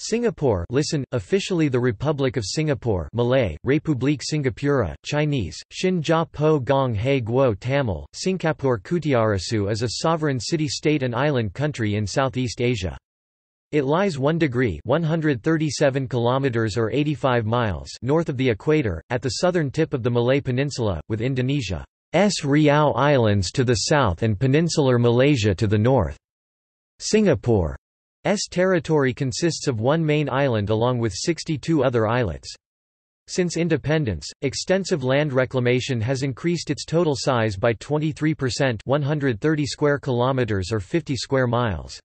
Singapore listen, officially the Republic of Singapore Malay, Republik Singapura, Chinese, Xin Po Gong He Guo Tamil, Singapore Kutiarasu is a sovereign city-state and island country in Southeast Asia. It lies 1 degree 137 kilometers or 85 miles north of the equator, at the southern tip of the Malay Peninsula, with Indonesia's Riau Islands to the south and peninsular Malaysia to the north. Singapore S territory consists of one main island along with 62 other islets. Since independence, extensive land reclamation has increased its total size by 23% 130 square kilometers or 50 square miles.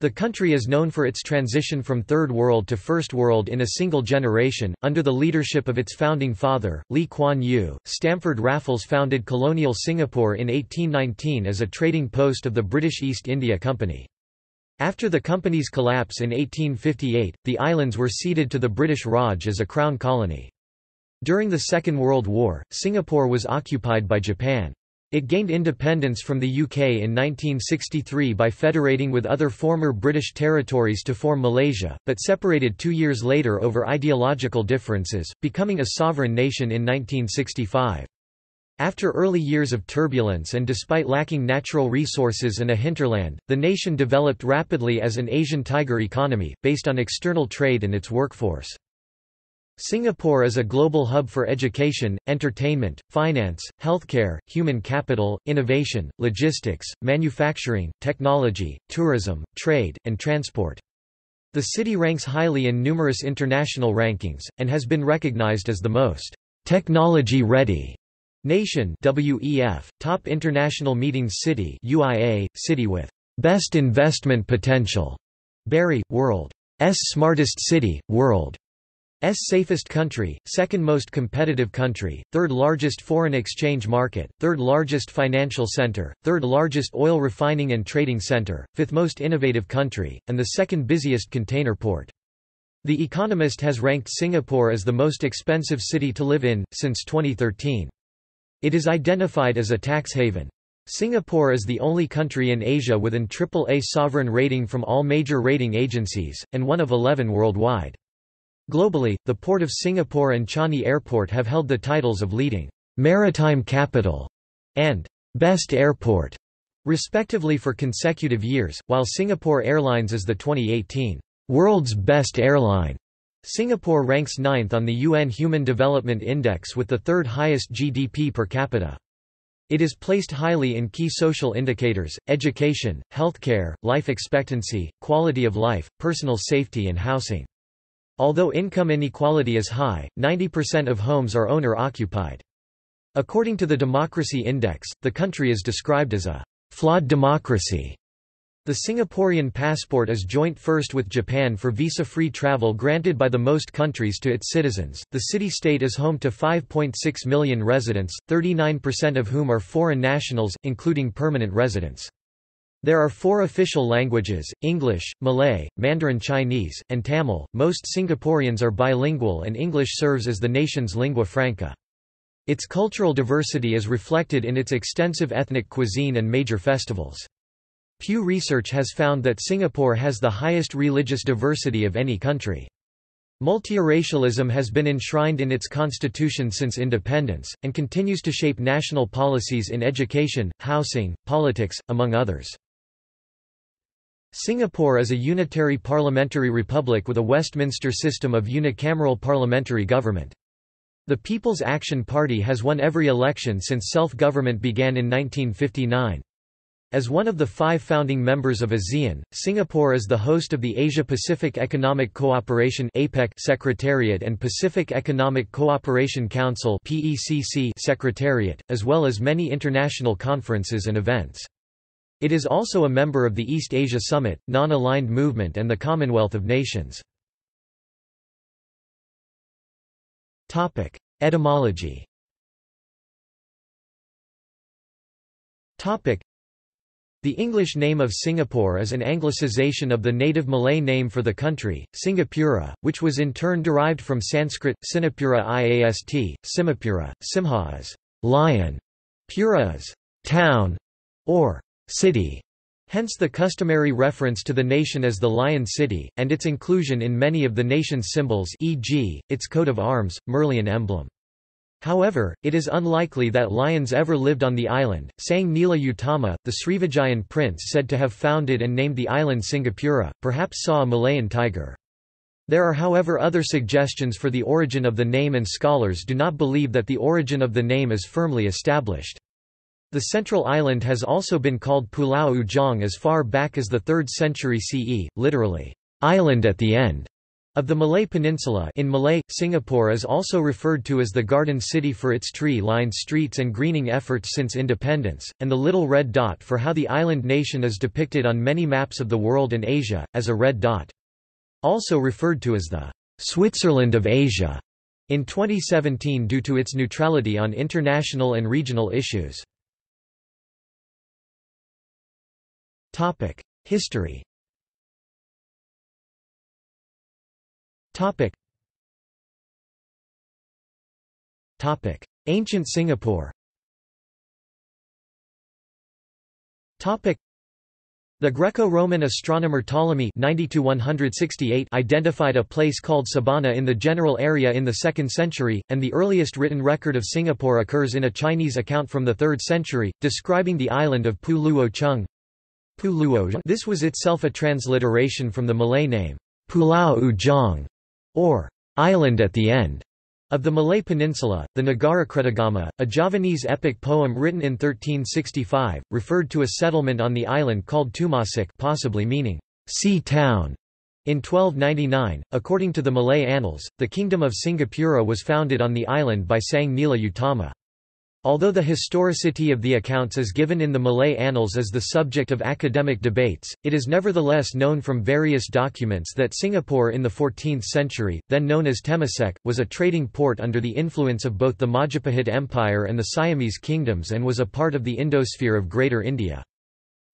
The country is known for its transition from Third World to First World in a single generation. Under the leadership of its founding father, Lee Kuan Yew, Stamford Raffles founded colonial Singapore in 1819 as a trading post of the British East India Company. After the company's collapse in 1858, the islands were ceded to the British Raj as a crown colony. During the Second World War, Singapore was occupied by Japan. It gained independence from the UK in 1963 by federating with other former British territories to form Malaysia, but separated two years later over ideological differences, becoming a sovereign nation in 1965. After early years of turbulence and despite lacking natural resources and a hinterland, the nation developed rapidly as an Asian tiger economy, based on external trade and its workforce. Singapore is a global hub for education, entertainment, finance, healthcare, human capital, innovation, logistics, manufacturing, technology, tourism, trade, and transport. The city ranks highly in numerous international rankings, and has been recognized as the most technology-ready Nation WEF, Top International Meetings City UIA, City with Best Investment Potential, BERI, World's Smartest City, World's Safest Country, Second Most Competitive Country, Third Largest Foreign Exchange Market, Third Largest Financial Center, Third Largest Oil Refining and Trading Center, Fifth Most Innovative Country, and the second busiest container port. The Economist has ranked Singapore as the most expensive city to live in, since 2013. It is identified as a tax haven. Singapore is the only country in Asia with an AAA sovereign rating from all major rating agencies, and one of 11 worldwide. Globally, the Port of Singapore and Changi Airport have held the titles of leading maritime capital and best airport, respectively for consecutive years, while Singapore Airlines is the 2018 world's best airline. Singapore ranks ninth on the UN Human Development Index with the third highest GDP per capita. It is placed highly in key social indicators, education, healthcare, life expectancy, quality of life, personal safety and housing. Although income inequality is high, 90% of homes are owner-occupied. According to the Democracy Index, the country is described as a flawed democracy the Singaporean passport is joint first with Japan for visa-free travel granted by the most countries to its citizens. The city-state is home to 5.6 million residents, 39% of whom are foreign nationals, including permanent residents. There are four official languages, English, Malay, Mandarin Chinese, and Tamil. Most Singaporeans are bilingual and English serves as the nation's lingua franca. Its cultural diversity is reflected in its extensive ethnic cuisine and major festivals. Pew Research has found that Singapore has the highest religious diversity of any country. Multiracialism has been enshrined in its constitution since independence, and continues to shape national policies in education, housing, politics, among others. Singapore is a unitary parliamentary republic with a Westminster system of unicameral parliamentary government. The People's Action Party has won every election since self-government began in 1959. As one of the five founding members of ASEAN, Singapore is the host of the Asia-Pacific Economic Cooperation Secretariat and Pacific Economic Cooperation Council Secretariat, as well as many international conferences and events. It is also a member of the East Asia Summit, Non-Aligned Movement and the Commonwealth of Nations. Etymology the English name of Singapore is an anglicization of the native Malay name for the country, Singapura, which was in turn derived from Sanskrit, Sinapura iast, Simapura, Simha is lion, Pura is town or city. Hence the customary reference to the nation as the Lion City, and its inclusion in many of the nation's symbols e.g., its coat of arms, Merlion emblem. However, it is unlikely that lions ever lived on the island. Sang Nila Utama, the Srivijayan prince said to have founded and named the island Singapura, perhaps saw a Malayan tiger. There are however other suggestions for the origin of the name and scholars do not believe that the origin of the name is firmly established. The central island has also been called Pulau Ujong as far back as the 3rd century CE, literally, island at the end of the Malay Peninsula in Malay, Singapore is also referred to as the Garden City for its tree-lined streets and greening efforts since independence, and the little red dot for how the island nation is depicted on many maps of the world and Asia, as a red dot. Also referred to as the Switzerland of Asia in 2017 due to its neutrality on international and regional issues. History Topic. Topic. Ancient Singapore Topic. The Greco-Roman astronomer Ptolemy 90 identified a place called Sabana in the general area in the 2nd century, and the earliest written record of Singapore occurs in a Chinese account from the 3rd century, describing the island of Pu Luo Chung. This was itself a transliteration from the Malay name, Pulau Ujong, or island at the end, of the Malay Peninsula. The Nagarakretagama, a Javanese epic poem written in 1365, referred to a settlement on the island called Tumasik possibly meaning sea town. In 1299, according to the Malay annals, the kingdom of Singapura was founded on the island by Sang Nila Utama. Although the historicity of the accounts as given in the Malay Annals is the subject of academic debates, it is nevertheless known from various documents that Singapore in the 14th century, then known as Temasek, was a trading port under the influence of both the Majapahit Empire and the Siamese kingdoms and was a part of the Indosphere of Greater India.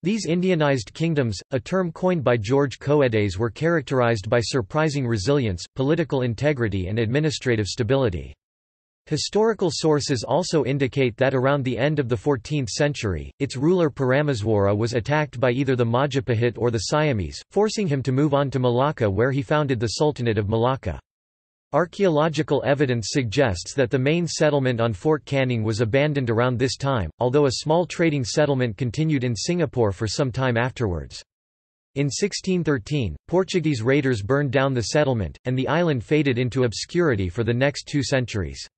These Indianized kingdoms, a term coined by George Coedes were characterized by surprising resilience, political integrity and administrative stability. Historical sources also indicate that around the end of the 14th century, its ruler Parameswara was attacked by either the Majapahit or the Siamese, forcing him to move on to Malacca where he founded the Sultanate of Malacca. Archaeological evidence suggests that the main settlement on Fort Canning was abandoned around this time, although a small trading settlement continued in Singapore for some time afterwards. In 1613, Portuguese raiders burned down the settlement, and the island faded into obscurity for the next two centuries.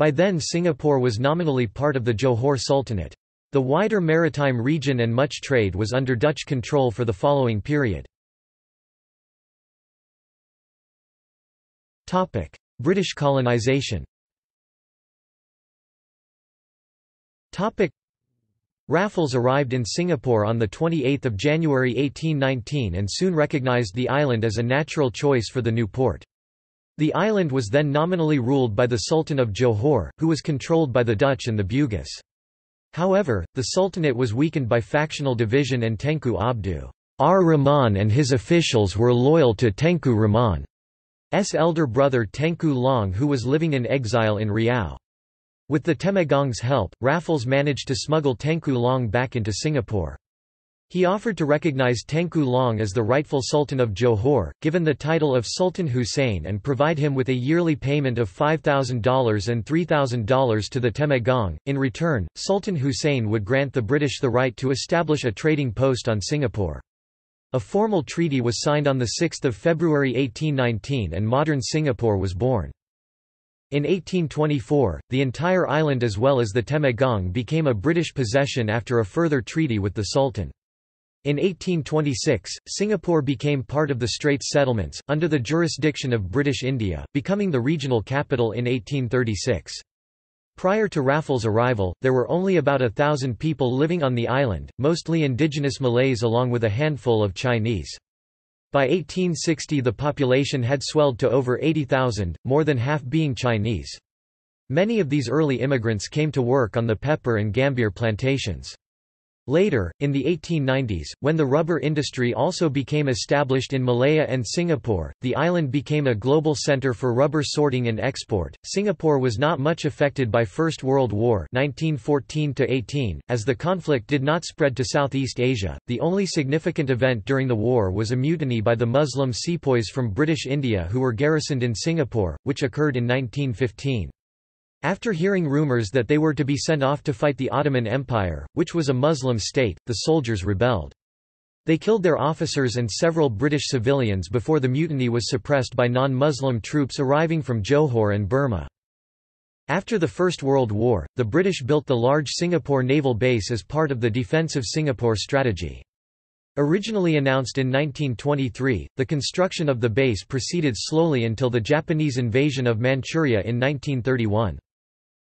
By then Singapore was nominally part of the Johor Sultanate. The wider maritime region and much trade was under Dutch control for the following period. British colonisation Raffles arrived in Singapore on 28 January 1819 and soon recognised the island as a natural choice for the new port. The island was then nominally ruled by the Sultan of Johor, who was controlled by the Dutch and the Bugis. However, the Sultanate was weakened by factional division and Tengku Abdul R. Rahman and his officials were loyal to Tengku Rahman's elder brother Tengku Long who was living in exile in Riau. With the Temenggong's help, Raffles managed to smuggle Tengku Long back into Singapore. He offered to recognize Tengku Long as the rightful Sultan of Johor, given the title of Sultan Hussein and provide him with a yearly payment of $5,000 and $3,000 to the Temenggong. In return, Sultan Hussein would grant the British the right to establish a trading post on Singapore. A formal treaty was signed on 6 February 1819 and modern Singapore was born. In 1824, the entire island as well as the Temenggong became a British possession after a further treaty with the Sultan. In 1826, Singapore became part of the Straits Settlements, under the jurisdiction of British India, becoming the regional capital in 1836. Prior to Raffles' arrival, there were only about a thousand people living on the island, mostly indigenous Malays along with a handful of Chinese. By 1860 the population had swelled to over 80,000, more than half being Chinese. Many of these early immigrants came to work on the pepper and gambier plantations. Later, in the 1890s, when the rubber industry also became established in Malaya and Singapore, the island became a global center for rubber sorting and export. Singapore was not much affected by First World War (1914–18), as the conflict did not spread to Southeast Asia. The only significant event during the war was a mutiny by the Muslim sepoys from British India who were garrisoned in Singapore, which occurred in 1915. After hearing rumors that they were to be sent off to fight the Ottoman Empire, which was a Muslim state, the soldiers rebelled. They killed their officers and several British civilians before the mutiny was suppressed by non-Muslim troops arriving from Johor and Burma. After the First World War, the British built the large Singapore naval base as part of the Defensive Singapore strategy. Originally announced in 1923, the construction of the base proceeded slowly until the Japanese invasion of Manchuria in 1931.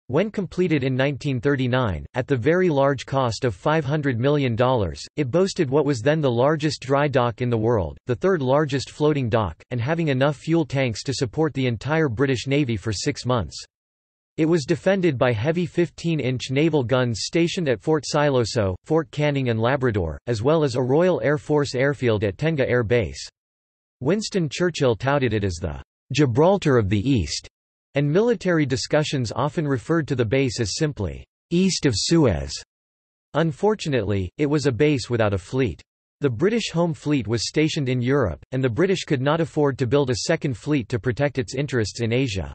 When completed in 1939, at the very large cost of $500 million, it boasted what was then the largest dry dock in the world, the third largest floating dock, and having enough fuel tanks to support the entire British Navy for six months. It was defended by heavy 15-inch naval guns stationed at Fort Siloso, Fort Canning and Labrador, as well as a Royal Air Force airfield at Tengah Air Base. Winston Churchill touted it as the Gibraltar of the East and military discussions often referred to the base as simply, east of Suez. Unfortunately, it was a base without a fleet. The British Home Fleet was stationed in Europe, and the British could not afford to build a second fleet to protect its interests in Asia.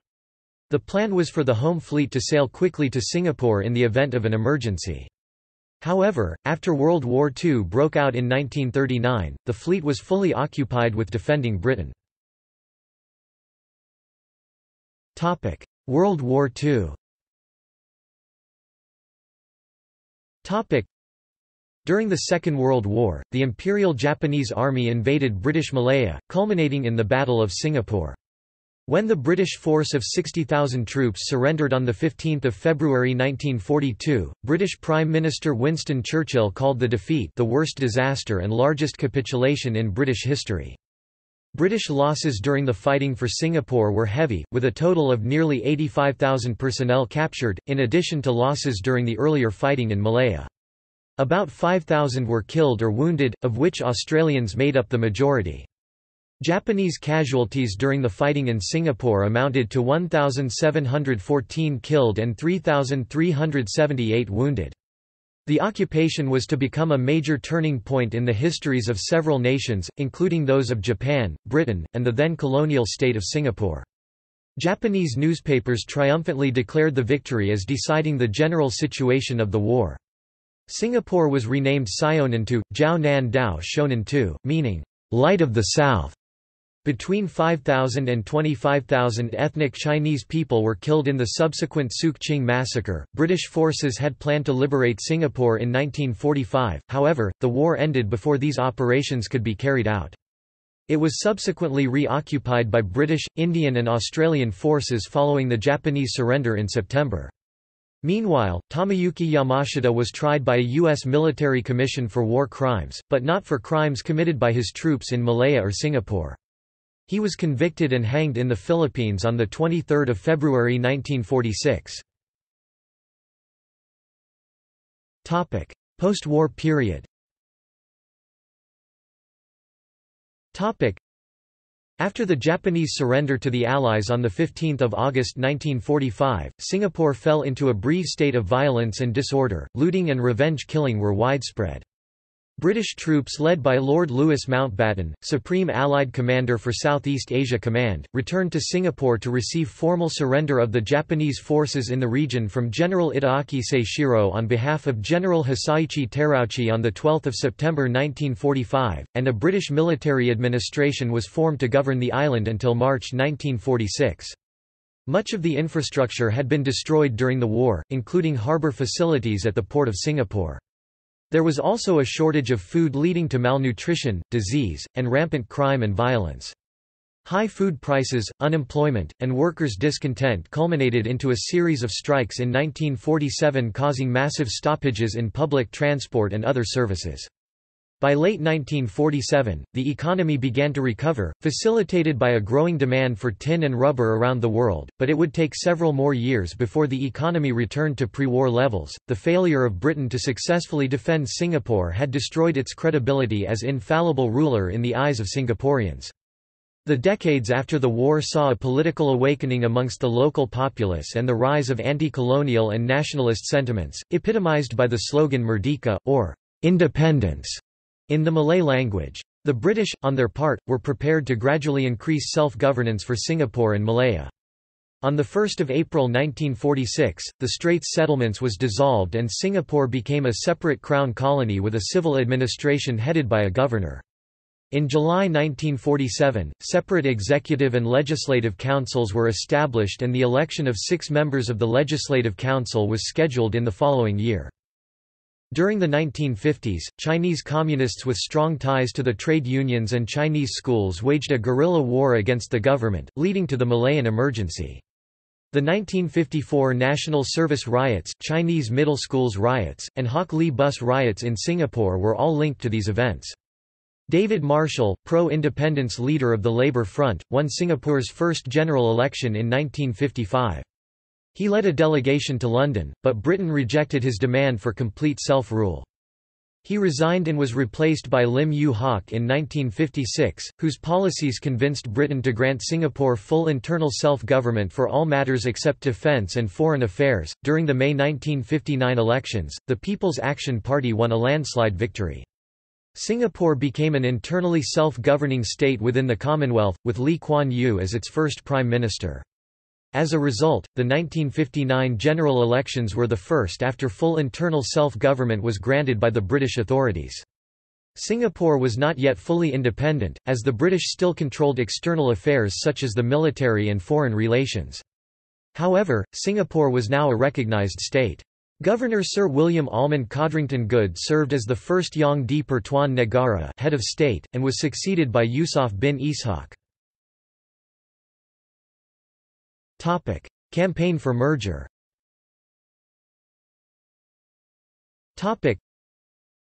The plan was for the Home Fleet to sail quickly to Singapore in the event of an emergency. However, after World War II broke out in 1939, the fleet was fully occupied with defending Britain. World War II During the Second World War, the Imperial Japanese Army invaded British Malaya, culminating in the Battle of Singapore. When the British force of 60,000 troops surrendered on 15 February 1942, British Prime Minister Winston Churchill called the defeat the worst disaster and largest capitulation in British history. British losses during the fighting for Singapore were heavy, with a total of nearly 85,000 personnel captured, in addition to losses during the earlier fighting in Malaya. About 5,000 were killed or wounded, of which Australians made up the majority. Japanese casualties during the fighting in Singapore amounted to 1,714 killed and 3,378 wounded. The occupation was to become a major turning point in the histories of several nations, including those of Japan, Britain, and the then colonial state of Singapore. Japanese newspapers triumphantly declared the victory as deciding the general situation of the war. Singapore was renamed Syonan to, Jiao Nan Dao meaning, Light of the South. Between 5,000 and 25,000 ethnic Chinese people were killed in the subsequent Sook Ching massacre. British forces had planned to liberate Singapore in 1945, however, the war ended before these operations could be carried out. It was subsequently reoccupied by British, Indian, and Australian forces following the Japanese surrender in September. Meanwhile, Tomoyuki Yamashita was tried by a U.S. military commission for war crimes, but not for crimes committed by his troops in Malaya or Singapore. He was convicted and hanged in the Philippines on 23 February 1946. Post-war period after the Japanese surrender to the Allies on 15 August 1945, Singapore fell into a brief state of violence and disorder, looting and revenge killing were widespread. British troops led by Lord Louis Mountbatten, Supreme Allied Commander for Southeast Asia Command, returned to Singapore to receive formal surrender of the Japanese forces in the region from General Itagaki Seishiro on behalf of General Hisaichi Terauchi on 12 September 1945, and a British military administration was formed to govern the island until March 1946. Much of the infrastructure had been destroyed during the war, including harbour facilities at the port of Singapore. There was also a shortage of food leading to malnutrition, disease, and rampant crime and violence. High food prices, unemployment, and workers' discontent culminated into a series of strikes in 1947 causing massive stoppages in public transport and other services. By late 1947, the economy began to recover, facilitated by a growing demand for tin and rubber around the world, but it would take several more years before the economy returned to pre-war levels. The failure of Britain to successfully defend Singapore had destroyed its credibility as infallible ruler in the eyes of Singaporeans. The decades after the war saw a political awakening amongst the local populace and the rise of anti-colonial and nationalist sentiments, epitomized by the slogan Merdeka, or independence in the Malay language. The British, on their part, were prepared to gradually increase self-governance for Singapore and Malaya. On 1 April 1946, the Straits Settlements was dissolved and Singapore became a separate crown colony with a civil administration headed by a governor. In July 1947, separate executive and legislative councils were established and the election of six members of the Legislative Council was scheduled in the following year. During the 1950s, Chinese communists with strong ties to the trade unions and Chinese schools waged a guerrilla war against the government, leading to the Malayan emergency. The 1954 National Service riots, Chinese middle schools riots, and Hock Lee bus riots in Singapore were all linked to these events. David Marshall, pro-independence leader of the Labour Front, won Singapore's first general election in 1955. He led a delegation to London, but Britain rejected his demand for complete self-rule. He resigned and was replaced by Lim Yew Hock in 1956, whose policies convinced Britain to grant Singapore full internal self-government for all matters except defence and foreign affairs. During the May 1959 elections, the People's Action Party won a landslide victory. Singapore became an internally self-governing state within the Commonwealth, with Lee Kuan Yew as its first prime minister. As a result, the 1959 general elections were the first after full internal self-government was granted by the British authorities. Singapore was not yet fully independent, as the British still controlled external affairs such as the military and foreign relations. However, Singapore was now a recognised state. Governor Sir William Allmond Codrington Goode served as the first Yang di Pertuan Negara head of state, and was succeeded by Yusof bin Ishak. Topic: Campaign for merger. Topic: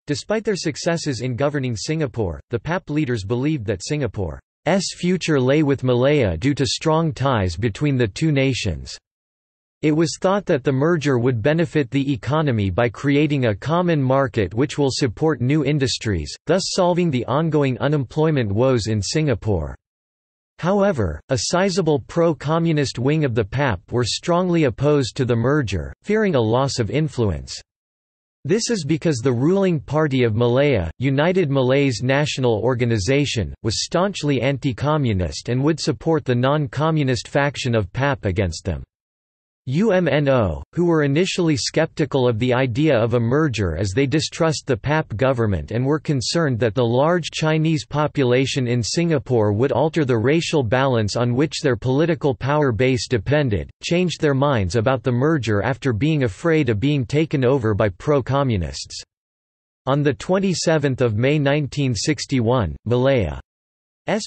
Despite their successes in governing Singapore, the PAP leaders believed that Singapore's future lay with Malaya due to strong ties between the two nations. It was thought that the merger would benefit the economy by creating a common market which will support new industries, thus solving the ongoing unemployment woes in Singapore. However, a sizable pro-communist wing of the PAP were strongly opposed to the merger, fearing a loss of influence. This is because the ruling party of Malaya, United Malays National Organization, was staunchly anti-communist and would support the non-communist faction of PAP against them. UMNO, who were initially skeptical of the idea of a merger as they distrust the PAP government and were concerned that the large Chinese population in Singapore would alter the racial balance on which their political power base depended, changed their minds about the merger after being afraid of being taken over by pro-communists. On 27 May 1961, Malaya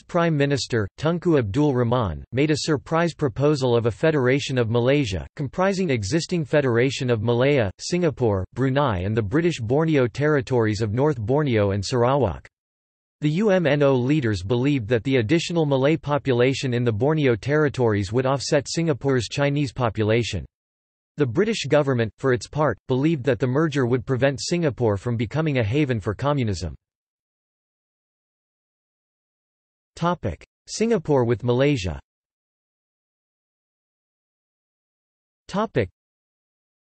Prime Minister, Tunku Abdul Rahman, made a surprise proposal of a Federation of Malaysia, comprising existing Federation of Malaya, Singapore, Brunei and the British Borneo territories of North Borneo and Sarawak. The UMNO leaders believed that the additional Malay population in the Borneo territories would offset Singapore's Chinese population. The British government, for its part, believed that the merger would prevent Singapore from becoming a haven for communism. Singapore with Malaysia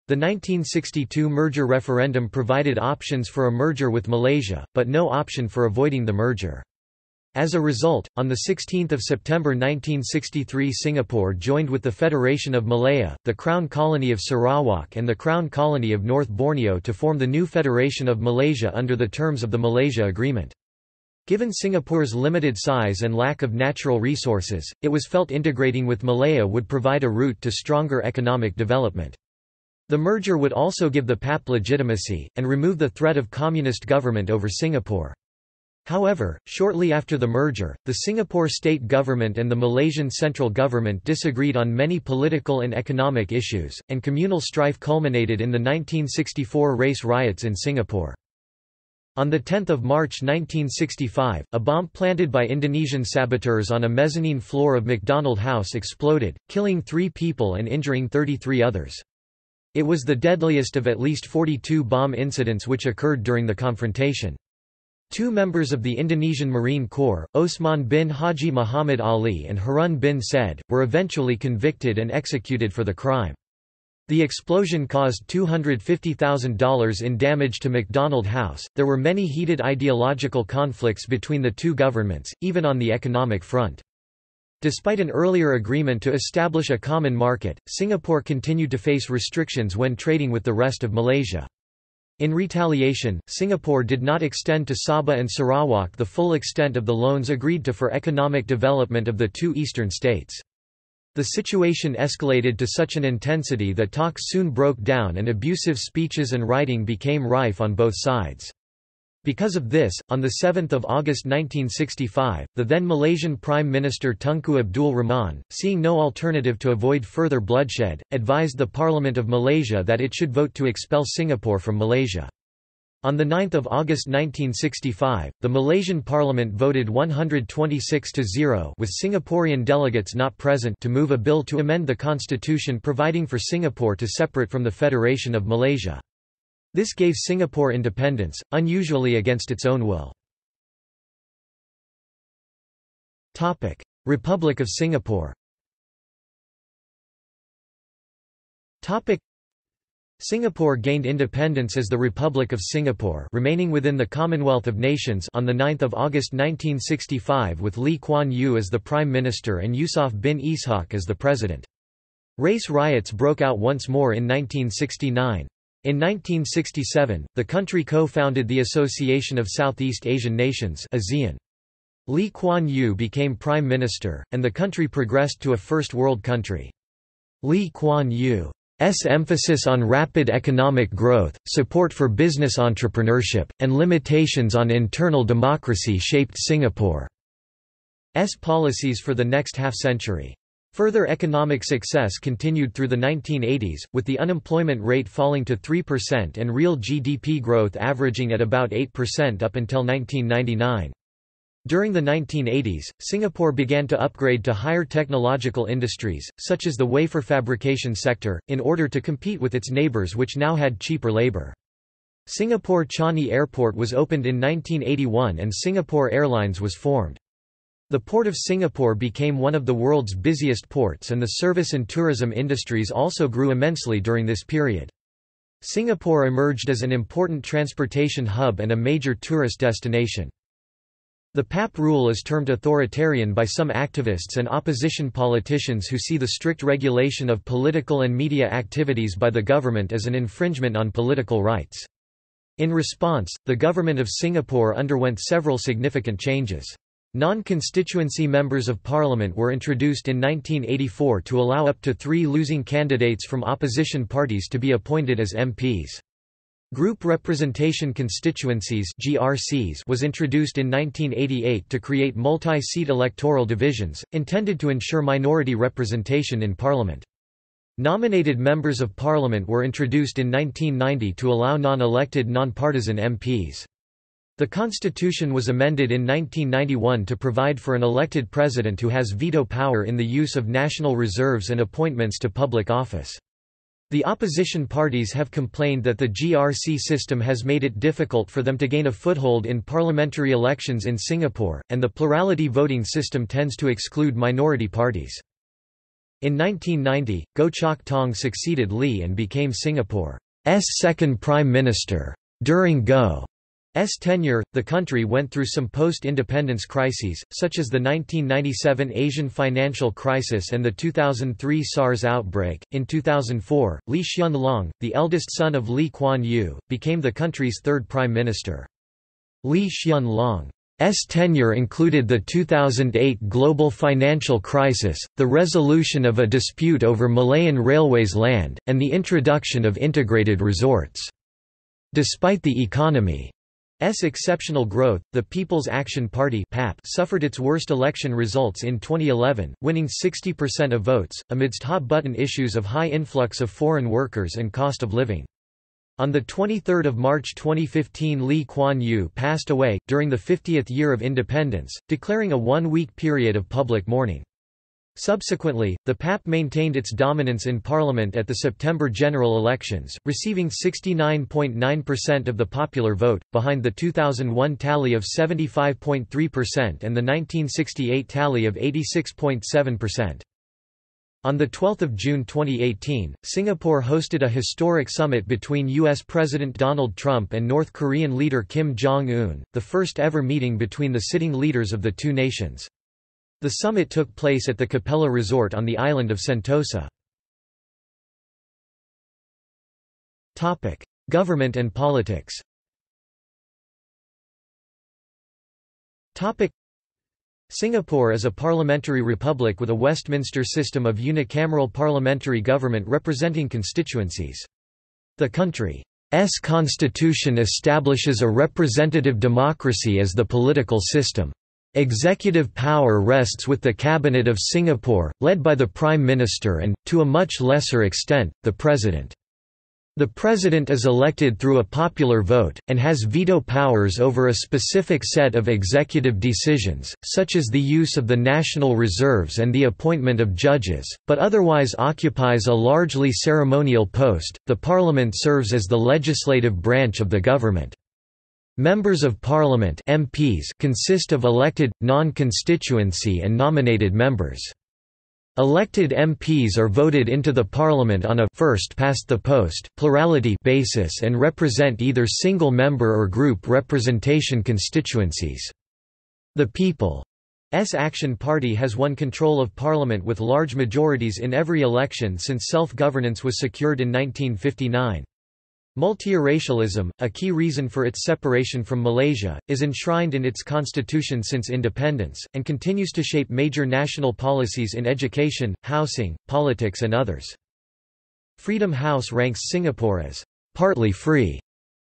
The 1962 merger referendum provided options for a merger with Malaysia, but no option for avoiding the merger. As a result, on 16 September 1963 Singapore joined with the Federation of Malaya, the Crown Colony of Sarawak and the Crown Colony of North Borneo to form the new Federation of Malaysia under the terms of the Malaysia Agreement. Given Singapore's limited size and lack of natural resources, it was felt integrating with Malaya would provide a route to stronger economic development. The merger would also give the PAP legitimacy, and remove the threat of communist government over Singapore. However, shortly after the merger, the Singapore state government and the Malaysian central government disagreed on many political and economic issues, and communal strife culminated in the 1964 race riots in Singapore. On 10 March 1965, a bomb planted by Indonesian saboteurs on a mezzanine floor of McDonald House exploded, killing three people and injuring 33 others. It was the deadliest of at least 42 bomb incidents which occurred during the confrontation. Two members of the Indonesian Marine Corps, Osman bin Haji Muhammad Ali and Harun bin Said, were eventually convicted and executed for the crime. The explosion caused $250,000 in damage to McDonald House. There were many heated ideological conflicts between the two governments, even on the economic front. Despite an earlier agreement to establish a common market, Singapore continued to face restrictions when trading with the rest of Malaysia. In retaliation, Singapore did not extend to Sabah and Sarawak the full extent of the loans agreed to for economic development of the two eastern states. The situation escalated to such an intensity that talks soon broke down and abusive speeches and writing became rife on both sides. Because of this, on 7 August 1965, the then Malaysian Prime Minister Tunku Abdul Rahman, seeing no alternative to avoid further bloodshed, advised the Parliament of Malaysia that it should vote to expel Singapore from Malaysia. On 9 August 1965, the Malaysian parliament voted 126 to 0 with Singaporean delegates not present to move a bill to amend the constitution providing for Singapore to separate from the Federation of Malaysia. This gave Singapore independence, unusually against its own will. Republic of Singapore Singapore gained independence as the Republic of Singapore remaining within the Commonwealth of Nations on 9 August 1965 with Lee Kuan Yew as the Prime Minister and Yusof bin Ishak as the President. Race riots broke out once more in 1969. In 1967, the country co-founded the Association of Southeast Asian Nations ASEAN. Lee Kuan Yew became Prime Minister, and the country progressed to a First World country. Lee Kuan Yew emphasis on rapid economic growth, support for business entrepreneurship, and limitations on internal democracy shaped Singapore's policies for the next half-century. Further economic success continued through the 1980s, with the unemployment rate falling to 3% and real GDP growth averaging at about 8% up until 1999. During the 1980s, Singapore began to upgrade to higher technological industries, such as the wafer fabrication sector, in order to compete with its neighbours which now had cheaper labour. Singapore Changi Airport was opened in 1981 and Singapore Airlines was formed. The Port of Singapore became one of the world's busiest ports and the service and tourism industries also grew immensely during this period. Singapore emerged as an important transportation hub and a major tourist destination. The PAP rule is termed authoritarian by some activists and opposition politicians who see the strict regulation of political and media activities by the government as an infringement on political rights. In response, the government of Singapore underwent several significant changes. Non-constituency members of parliament were introduced in 1984 to allow up to three losing candidates from opposition parties to be appointed as MPs. Group Representation Constituencies GRCs was introduced in 1988 to create multi-seat electoral divisions, intended to ensure minority representation in Parliament. Nominated members of Parliament were introduced in 1990 to allow non-elected non-partisan MPs. The constitution was amended in 1991 to provide for an elected president who has veto power in the use of national reserves and appointments to public office. The opposition parties have complained that the GRC system has made it difficult for them to gain a foothold in parliamentary elections in Singapore, and the plurality voting system tends to exclude minority parties. In 1990, Goh Chok Tong succeeded Lee and became Singapore's second prime minister. During Goh tenure, the country went through some post-independence crises, such as the 1997 Asian financial crisis and the 2003 SARS outbreak. In 2004, Lee Hsien Loong, the eldest son of Lee Kuan Yew, became the country's third prime minister. Lee Hsien Loong's tenure included the 2008 global financial crisis, the resolution of a dispute over Malayan Railways land, and the introduction of integrated resorts. Despite the economy S exceptional growth, the People's Action Party (PAP) suffered its worst election results in 2011, winning 60% of votes amidst hot-button issues of high influx of foreign workers and cost of living. On 23 March 2015 Lee Kuan Yew passed away, during the 50th year of independence, declaring a one-week period of public mourning. Subsequently, the PAP maintained its dominance in parliament at the September general elections, receiving 69.9% of the popular vote, behind the 2001 tally of 75.3% and the 1968 tally of 86.7%. On 12 June 2018, Singapore hosted a historic summit between U.S. President Donald Trump and North Korean leader Kim Jong-un, the first ever meeting between the sitting leaders of the two nations. The summit took place at the Capella Resort on the island of Sentosa. Government and politics Singapore is a parliamentary republic with a Westminster system of unicameral parliamentary government representing constituencies. The country's constitution establishes a representative democracy as the political system. Executive power rests with the Cabinet of Singapore, led by the Prime Minister and, to a much lesser extent, the President. The President is elected through a popular vote, and has veto powers over a specific set of executive decisions, such as the use of the national reserves and the appointment of judges, but otherwise occupies a largely ceremonial post. The Parliament serves as the legislative branch of the government. Members of Parliament MPs consist of elected, non-constituency and nominated members. Elected MPs are voted into the Parliament on a first past the post plurality basis and represent either single member or group representation constituencies. The People's Action Party has won control of Parliament with large majorities in every election since self-governance was secured in 1959. Multiracialism, a key reason for its separation from Malaysia, is enshrined in its constitution since independence, and continues to shape major national policies in education, housing, politics and others. Freedom House ranks Singapore as partly free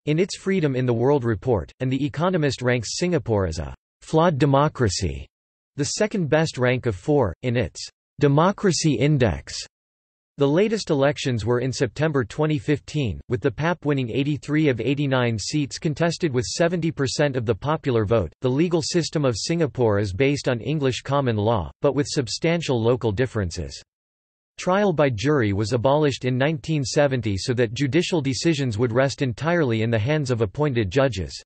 in its Freedom in the World report, and The Economist ranks Singapore as a flawed democracy, the second best rank of four, in its Democracy Index. The latest elections were in September 2015, with the PAP winning 83 of 89 seats contested with 70% of the popular vote. The legal system of Singapore is based on English common law, but with substantial local differences. Trial by jury was abolished in 1970 so that judicial decisions would rest entirely in the hands of appointed judges.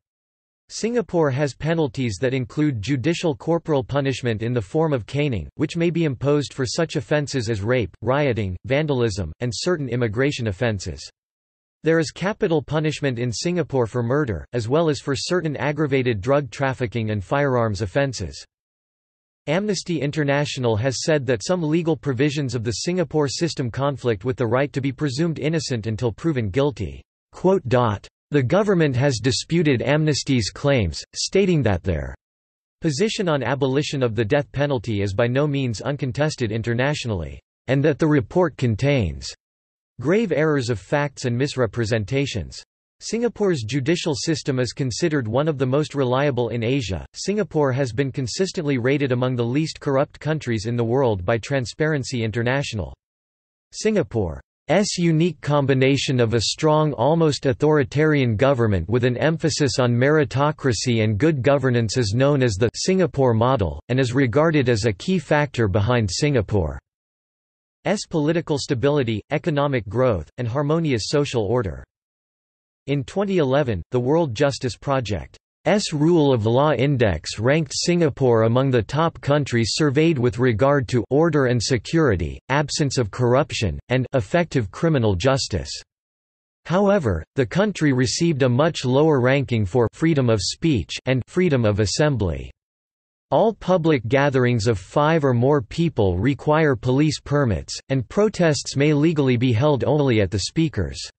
Singapore has penalties that include judicial corporal punishment in the form of caning, which may be imposed for such offences as rape, rioting, vandalism, and certain immigration offences. There is capital punishment in Singapore for murder, as well as for certain aggravated drug trafficking and firearms offences. Amnesty International has said that some legal provisions of the Singapore system conflict with the right to be presumed innocent until proven guilty. The government has disputed Amnesty's claims, stating that their position on abolition of the death penalty is by no means uncontested internationally, and that the report contains grave errors of facts and misrepresentations. Singapore's judicial system is considered one of the most reliable in Asia. Singapore has been consistently rated among the least corrupt countries in the world by Transparency International. Singapore S unique combination of a strong almost authoritarian government with an emphasis on meritocracy and good governance is known as the Singapore model, and is regarded as a key factor behind Singapore's political stability, economic growth, and harmonious social order. In 2011, the World Justice Project S Rule of Law Index ranked Singapore among the top countries surveyed with regard to order and security, absence of corruption, and effective criminal justice. However, the country received a much lower ranking for freedom of speech and freedom of assembly. All public gatherings of five or more people require police permits, and protests may legally be held only at the speaker's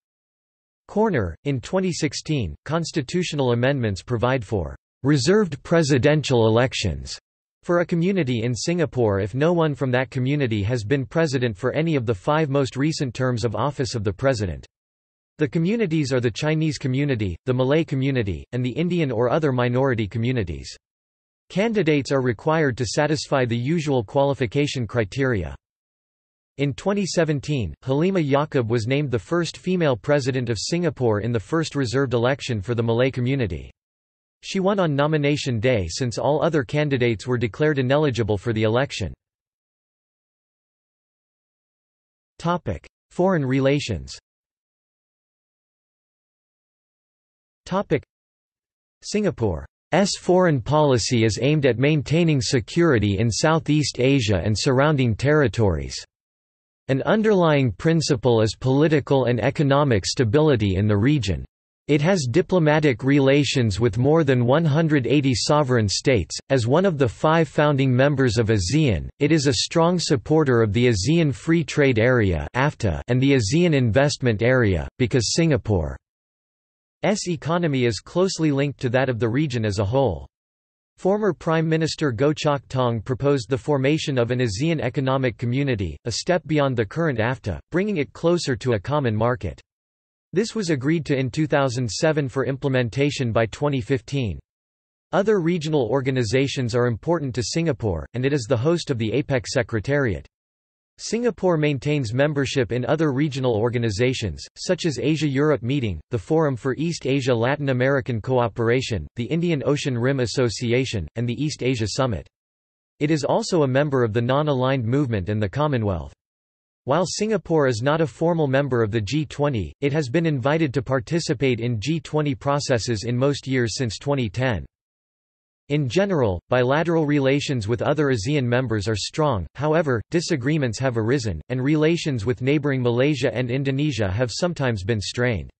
Corner. In 2016, constitutional amendments provide for reserved presidential elections for a community in Singapore if no one from that community has been president for any of the five most recent terms of office of the president. The communities are the Chinese community, the Malay community, and the Indian or other minority communities. Candidates are required to satisfy the usual qualification criteria. In 2017, Halimah Yacob was named the first female president of Singapore in the first reserved election for the Malay community. She won on nomination day since all other candidates were declared ineligible for the election. Topic: Foreign relations Topic: Singapore's foreign policy is aimed at maintaining security in Southeast Asia and surrounding territories. An underlying principle is political and economic stability in the region. It has diplomatic relations with more than 180 sovereign states. As one of the five founding members of ASEAN, it is a strong supporter of the ASEAN Free Trade Area and the ASEAN Investment Area, because Singapore's economy is closely linked to that of the region as a whole. Former Prime Minister Goh Chok Tong proposed the formation of an ASEAN Economic Community, a step beyond the current AFTA, bringing it closer to a common market. This was agreed to in 2007 for implementation by 2015. Other regional organizations are important to Singapore, and it is the host of the APEC Secretariat. Singapore maintains membership in other regional organizations, such as Asia-Europe Meeting, the Forum for East Asia-Latin American Cooperation, the Indian Ocean Rim Association, and the East Asia Summit. It is also a member of the Non-Aligned Movement and the Commonwealth. While Singapore is not a formal member of the G20, it has been invited to participate in G20 processes in most years since 2010. In general, bilateral relations with other ASEAN members are strong, however, disagreements have arisen, and relations with neighbouring Malaysia and Indonesia have sometimes been strained.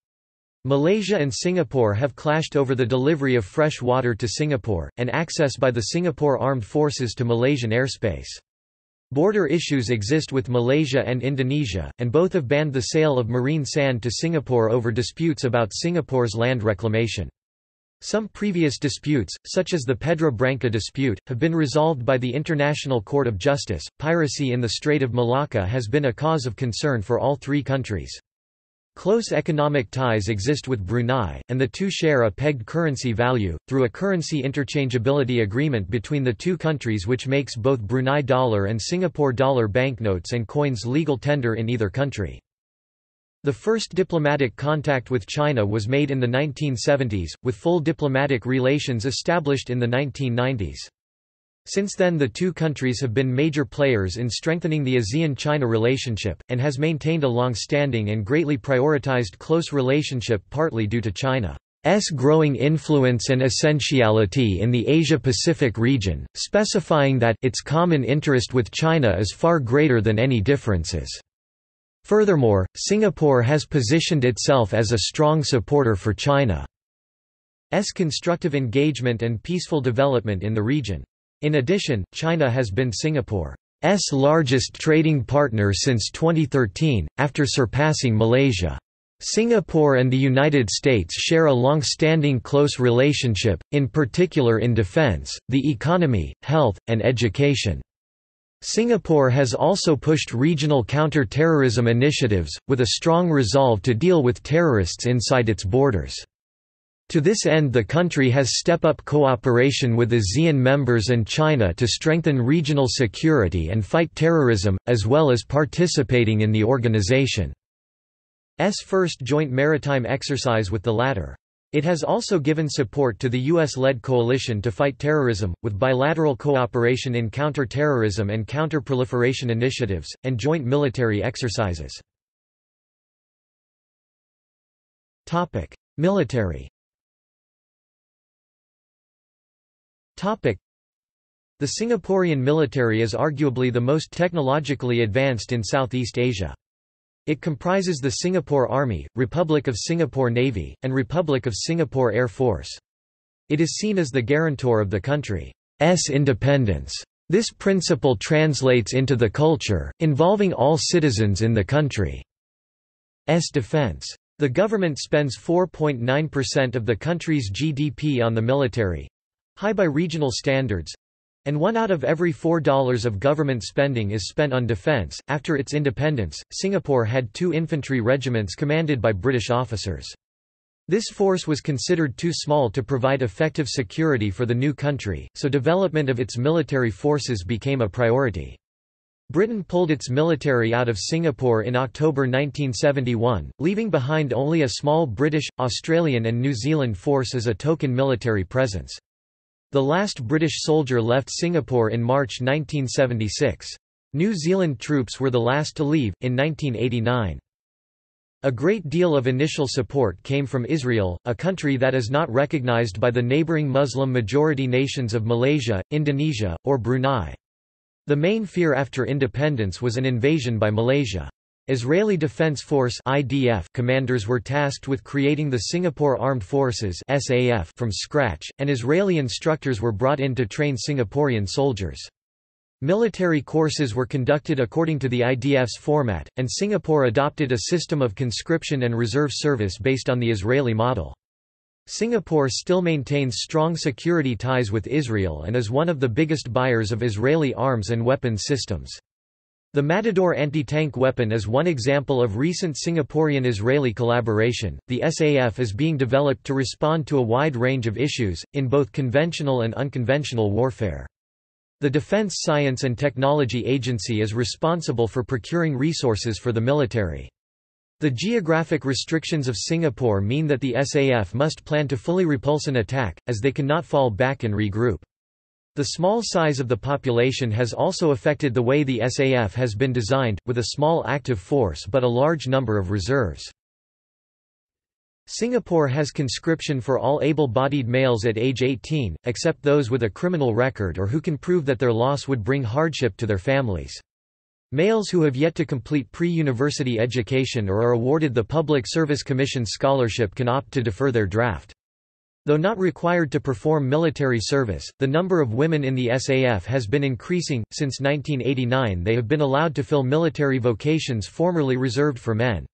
Malaysia and Singapore have clashed over the delivery of fresh water to Singapore, and access by the Singapore Armed Forces to Malaysian airspace. Border issues exist with Malaysia and Indonesia, and both have banned the sale of marine sand to Singapore over disputes about Singapore's land reclamation. Some previous disputes, such as the Pedra Branca dispute, have been resolved by the International Court of Justice. Piracy in the Strait of Malacca has been a cause of concern for all three countries. Close economic ties exist with Brunei, and the two share a pegged currency value, through a currency interchangeability agreement between the two countries which makes both Brunei dollar and Singapore dollar banknotes and coins legal tender in either country. The first diplomatic contact with China was made in the 1970s, with full diplomatic relations established in the 1990s. Since then the two countries have been major players in strengthening the ASEAN-China relationship, and has maintained a long-standing and greatly prioritized close relationship partly due to China's growing influence and essentiality in the Asia-Pacific region, specifying that its common interest with China is far greater than any differences. Furthermore, Singapore has positioned itself as a strong supporter for China's constructive engagement and peaceful development in the region. In addition, China has been Singapore's largest trading partner since 2013, after surpassing Malaysia. Singapore and the United States share a long-standing close relationship, in particular in defense, the economy, health, and education. Singapore has also pushed regional counter-terrorism initiatives, with a strong resolve to deal with terrorists inside its borders. To this end the country has step-up cooperation with ASEAN members and China to strengthen regional security and fight terrorism, as well as participating in the organization's first joint maritime exercise with the latter. It has also given support to the U.S.-led coalition to fight terrorism, with bilateral cooperation in counter-terrorism and counter-proliferation initiatives, and joint military exercises. Military The Singaporean military is arguably the most technologically advanced in Southeast Asia. It comprises the Singapore Army, Republic of Singapore Navy, and Republic of Singapore Air Force. It is seen as the guarantor of the country's independence. This principle translates into the culture, involving all citizens in the country's defense. The government spends 4.9% of the country's GDP on the military—high by regional standards, and one out of every four dollars of government spending is spent on defense. After its independence, Singapore had two infantry regiments commanded by British officers. This force was considered too small to provide effective security for the new country, so development of its military forces became a priority. Britain pulled its military out of Singapore in October 1971, leaving behind only a small British, Australian and New Zealand force as a token military presence. The last British soldier left Singapore in March 1976. New Zealand troops were the last to leave, in 1989. A great deal of initial support came from Israel, a country that is not recognized by the neighboring Muslim-majority nations of Malaysia, Indonesia, or Brunei. The main fear after independence was an invasion by Malaysia. Israeli Defense Force (IDF) commanders were tasked with creating the Singapore Armed Forces (SAF) from scratch, and Israeli instructors were brought in to train Singaporean soldiers. Military courses were conducted according to the IDF's format, and Singapore adopted a system of conscription and reserve service based on the Israeli model. Singapore still maintains strong security ties with Israel and is one of the biggest buyers of Israeli arms and weapons systems. The Matador anti-tank weapon is one example of recent Singaporean-Israeli collaboration. The SAF is being developed to respond to a wide range of issues, in both conventional and unconventional warfare. The Defence Science and Technology Agency is responsible for procuring resources for the military. The geographic restrictions of Singapore mean that the SAF must plan to fully repulse an attack, as they cannot fall back and regroup. The small size of the population has also affected the way the SAF has been designed, with a small active force but a large number of reserves. Singapore has conscription for all able-bodied males at age 18, except those with a criminal record or who can prove that their loss would bring hardship to their families. Males who have yet to complete pre-university education or are awarded the Public Service Commission scholarship can opt to defer their draft. Though not required to perform military service, the number of women in the SAF has been increasing. Since 1989, they have been allowed to fill military vocations formerly reserved for men.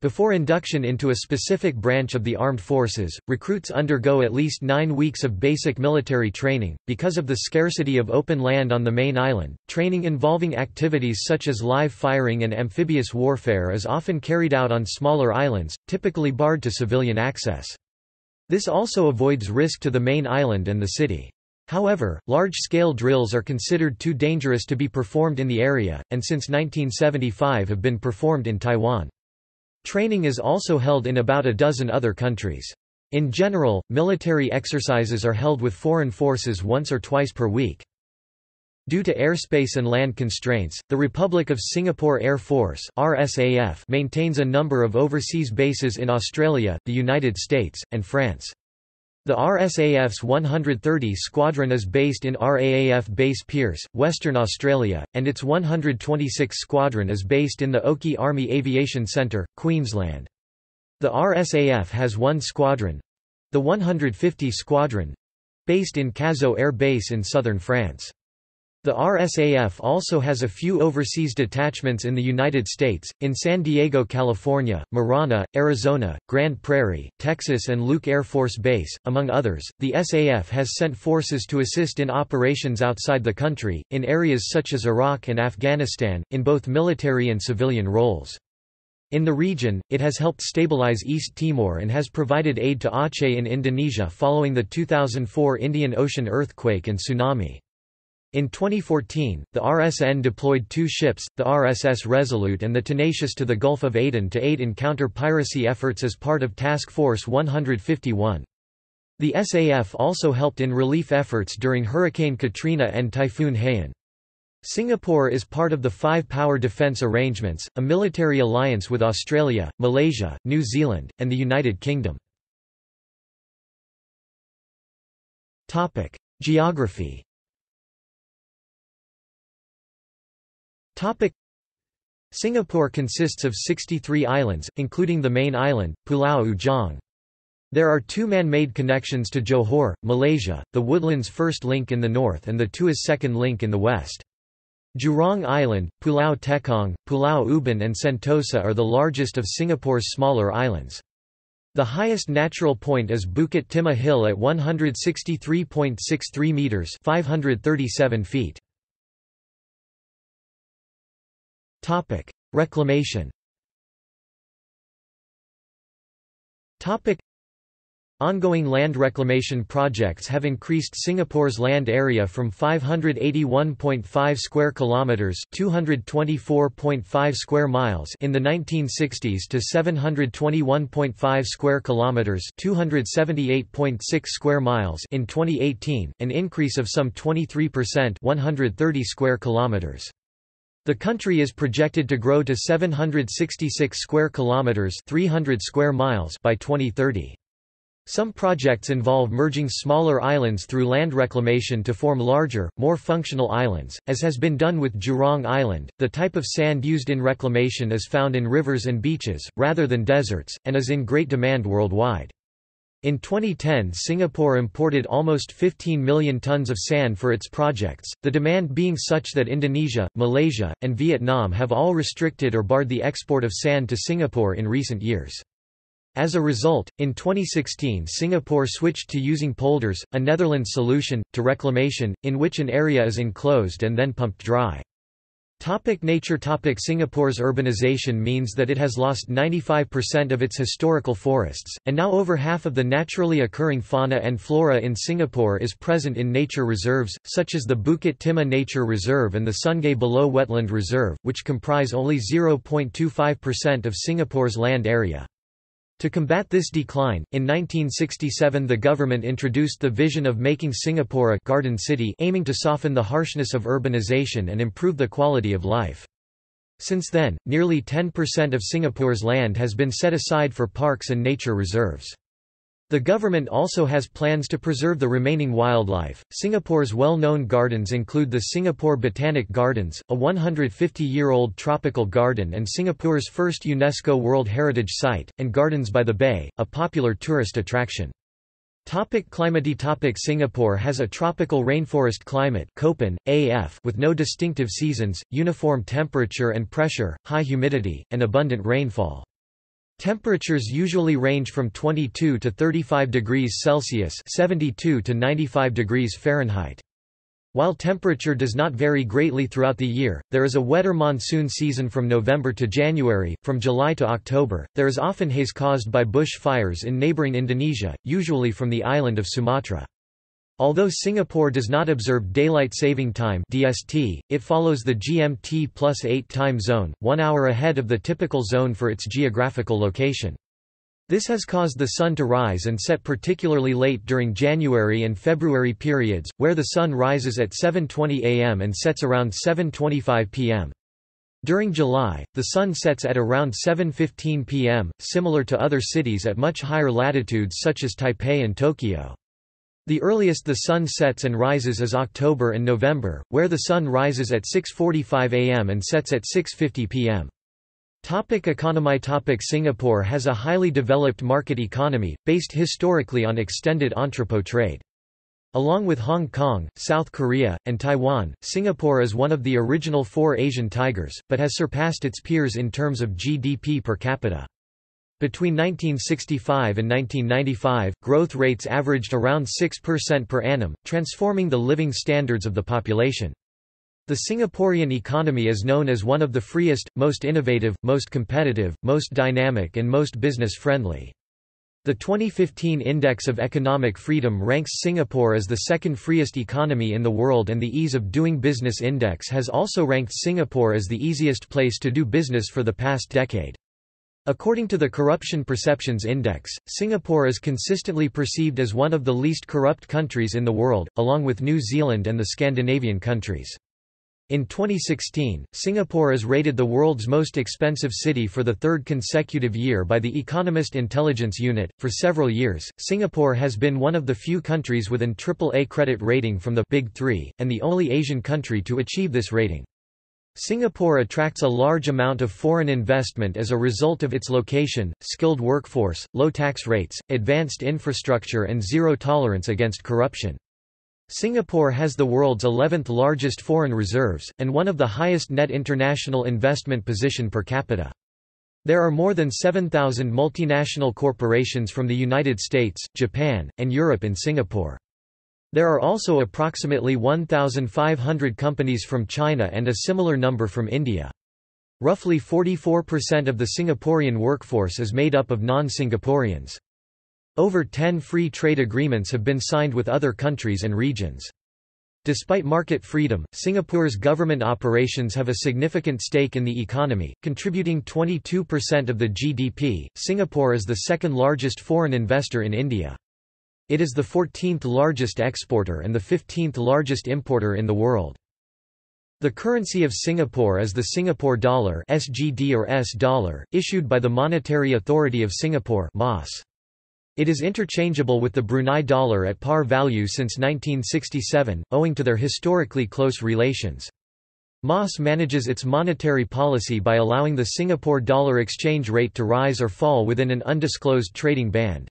Before induction into a specific branch of the armed forces, recruits undergo at least nine weeks of basic military training. Because of the scarcity of open land on the main island, training involving activities such as live firing and amphibious warfare is often carried out on smaller islands, typically barred to civilian access. This also avoids risk to the main island and the city. However, large-scale drills are considered too dangerous to be performed in the area, and since 1975 have been performed in Taiwan. Training is also held in about a dozen other countries. In general, military exercises are held with foreign forces once or twice per week. Due to airspace and land constraints, the Republic of Singapore Air Force RSAF maintains a number of overseas bases in Australia, the United States, and France. The RSAF's 130 Squadron is based in RAAF Base Pearce, Western Australia, and its 126 Squadron is based in the Oakey Army Aviation Centre, Queensland. The RSAF has one squadron—the 150 Squadron—based in Cazaux Air Base in southern France. The RSAF also has a few overseas detachments in the United States, in San Diego, California, Marana, Arizona, Grand Prairie, Texas, and Luke Air Force Base, among others. The SAF has sent forces to assist in operations outside the country, in areas such as Iraq and Afghanistan, in both military and civilian roles. In the region, it has helped stabilize East Timor and has provided aid to Aceh in Indonesia following the 2004 Indian Ocean earthquake and tsunami. In 2014, the RSN deployed two ships, the RSS Resolute and the Tenacious to the Gulf of Aden to aid in counter-piracy efforts as part of Task Force 151. The SAF also helped in relief efforts during Hurricane Katrina and Typhoon Haiyan. Singapore is part of the Five Power Defence Arrangements, a military alliance with Australia, Malaysia, New Zealand, and the United Kingdom. Geography Singapore consists of 63 islands, including the main island, Pulau Ujong. There are two man-made connections to Johor, Malaysia, the Woodlands first link in the north and the Tuas second link in the west. Jurong Island, Pulau Tekong, Pulau Ubin and Sentosa are the largest of Singapore's smaller islands. The highest natural point is Bukit Timah Hill at 163.63 metres 537 feet. Topic: Reclamation. Topic: Ongoing land reclamation projects have increased Singapore's land area from 581.5 square kilometers, 224.5 square miles in the 1960s to 721.5 square kilometers, 278.6 square miles in 2018, an increase of some 23%, 130 square kilometers. The country is projected to grow to 766 square kilometers, 300 square miles by 2030. Some projects involve merging smaller islands through land reclamation to form larger, more functional islands, as has been done with Jurong Island. The type of sand used in reclamation is found in rivers and beaches, rather than deserts, and is in great demand worldwide. In 2010 Singapore imported almost 15 million tons of sand for its projects, the demand being such that Indonesia, Malaysia, and Vietnam have all restricted or barred the export of sand to Singapore in recent years. As a result, in 2016 Singapore switched to using polders, a Netherlands solution, to reclamation, in which an area is enclosed and then pumped dry. Topic nature Topic Singapore's urbanization means that it has lost 95% of its historical forests, and now over half of the naturally occurring fauna and flora in Singapore is present in nature reserves, such as the Bukit Timah Nature Reserve and the Sungei Buloh Wetland Reserve, which comprise only 0.25% of Singapore's land area. To combat this decline, in 1967 the government introduced the vision of making Singapore a garden city aiming to soften the harshness of urbanization and improve the quality of life. Since then, nearly 10% of Singapore's land has been set aside for parks and nature reserves. The government also has plans to preserve the remaining wildlife. Singapore's well known gardens include the Singapore Botanic Gardens, a 150 year old tropical garden and Singapore's first UNESCO World Heritage Site, and Gardens by the Bay, a popular tourist attraction. Topic climate topic Singapore has a tropical rainforest climate Köppen, AF with no distinctive seasons, uniform temperature and pressure, high humidity, and abundant rainfall. Temperatures usually range from 22 to 35 degrees Celsius 72 to 95 degrees Fahrenheit. While temperature does not vary greatly throughout the year, there is a wetter monsoon season from November to January. From July to October, there is often haze caused by bush fires in neighboring Indonesia, usually from the island of Sumatra. Although Singapore does not observe Daylight Saving Time (DST), it follows the GMT plus 8 time zone, one hour ahead of the typical zone for its geographical location. This has caused the sun to rise and set particularly late during January and February periods, where the sun rises at 7.20 am and sets around 7.25 pm. During July, the sun sets at around 7.15 pm, similar to other cities at much higher latitudes such as Taipei and Tokyo. The earliest the sun sets and rises is October and November, where the sun rises at 6.45 am and sets at 6.50 pm. Topic economy Topic Singapore has a highly developed market economy, based historically on extended entrepot trade. Along with Hong Kong, South Korea, and Taiwan, Singapore is one of the original four Asian tigers, but has surpassed its peers in terms of GDP per capita. Between 1965 and 1995, growth rates averaged around 6% per annum, transforming the living standards of the population. The Singaporean economy is known as one of the freest, most innovative, most competitive, most dynamic and most business-friendly. The 2015 Index of Economic Freedom ranks Singapore as the second freest economy in the world and the Ease of Doing Business Index has also ranked Singapore as the easiest place to do business for the past decade. According to the Corruption Perceptions Index, Singapore is consistently perceived as one of the least corrupt countries in the world, along with New Zealand and the Scandinavian countries. In 2016, Singapore is rated the world's most expensive city for the third consecutive year by the Economist Intelligence Unit. For several years, Singapore has been one of the few countries with an AAA credit rating from the Big Three, and the only Asian country to achieve this rating. Singapore attracts a large amount of foreign investment as a result of its location, skilled workforce, low tax rates, advanced infrastructure and zero tolerance against corruption. Singapore has the world's 11th largest foreign reserves, and one of the highest net international investment position per capita. There are more than 7,000 multinational corporations from the United States, Japan, and Europe in Singapore. There are also approximately 1,500 companies from China and a similar number from India. Roughly 44% of the Singaporean workforce is made up of non-Singaporeans. Over 10 free trade agreements have been signed with other countries and regions. Despite market freedom, Singapore's government operations have a significant stake in the economy, contributing 22% of the GDP. Singapore is the second largest foreign investor in India. It is the 14th largest exporter and the 15th largest importer in the world. The currency of Singapore is the Singapore dollar (SGD or S dollar), issued by the Monetary Authority of Singapore (MAS). It is interchangeable with the Brunei dollar at par value since 1967, owing to their historically close relations. MAS manages its monetary policy by allowing the Singapore dollar exchange rate to rise or fall within an undisclosed trading band.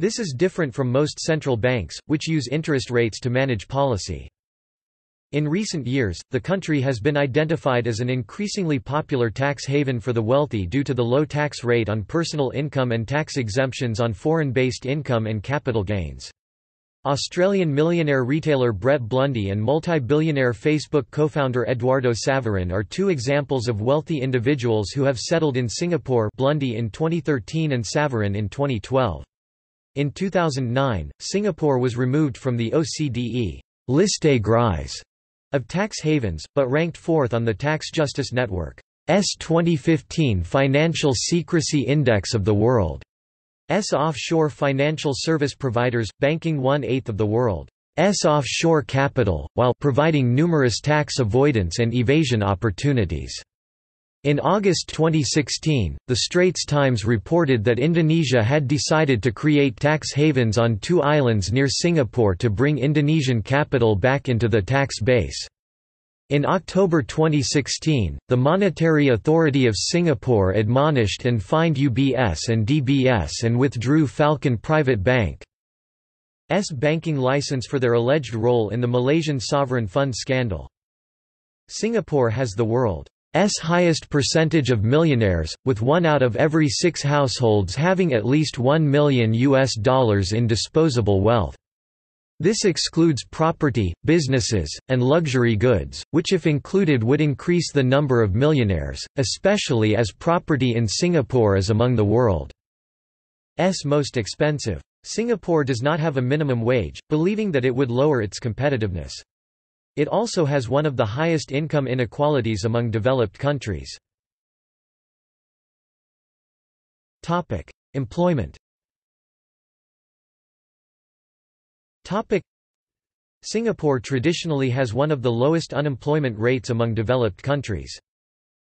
This is different from most central banks, which use interest rates to manage policy. In recent years, the country has been identified as an increasingly popular tax haven for the wealthy due to the low tax rate on personal income and tax exemptions on foreign-based income and capital gains. Australian millionaire retailer Brett Blundy and multi-billionaire Facebook co-founder Eduardo Saverin are two examples of wealthy individuals who have settled in Singapore Blundy in 2013 and Saverin in 2012. In 2009, Singapore was removed from the OCDE Liste Grise of tax havens, but ranked fourth on the Tax Justice Network's 2015 Financial Secrecy Index of the World's offshore financial service providers, banking one-eighth of the world's offshore capital, while providing numerous tax avoidance and evasion opportunities. In August 2016, The Straits Times reported that Indonesia had decided to create tax havens on two islands near Singapore to bring Indonesian capital back into the tax base. In October 2016, the Monetary Authority of Singapore admonished and fined UBS and DBS and withdrew Falcon Private Bank's banking license for their alleged role in the Malaysian sovereign fund scandal. Singapore has the world S highest percentage of millionaires, with one out of every six households having at least 1 million US dollars in disposable wealth. This excludes property, businesses, and luxury goods, which if included would increase the number of millionaires, especially as property in Singapore is among the world's most expensive. Singapore does not have a minimum wage, believing that it would lower its competitiveness. It also has one of the highest income inequalities among developed countries. Employment Singapore traditionally has one of the lowest unemployment rates among developed countries.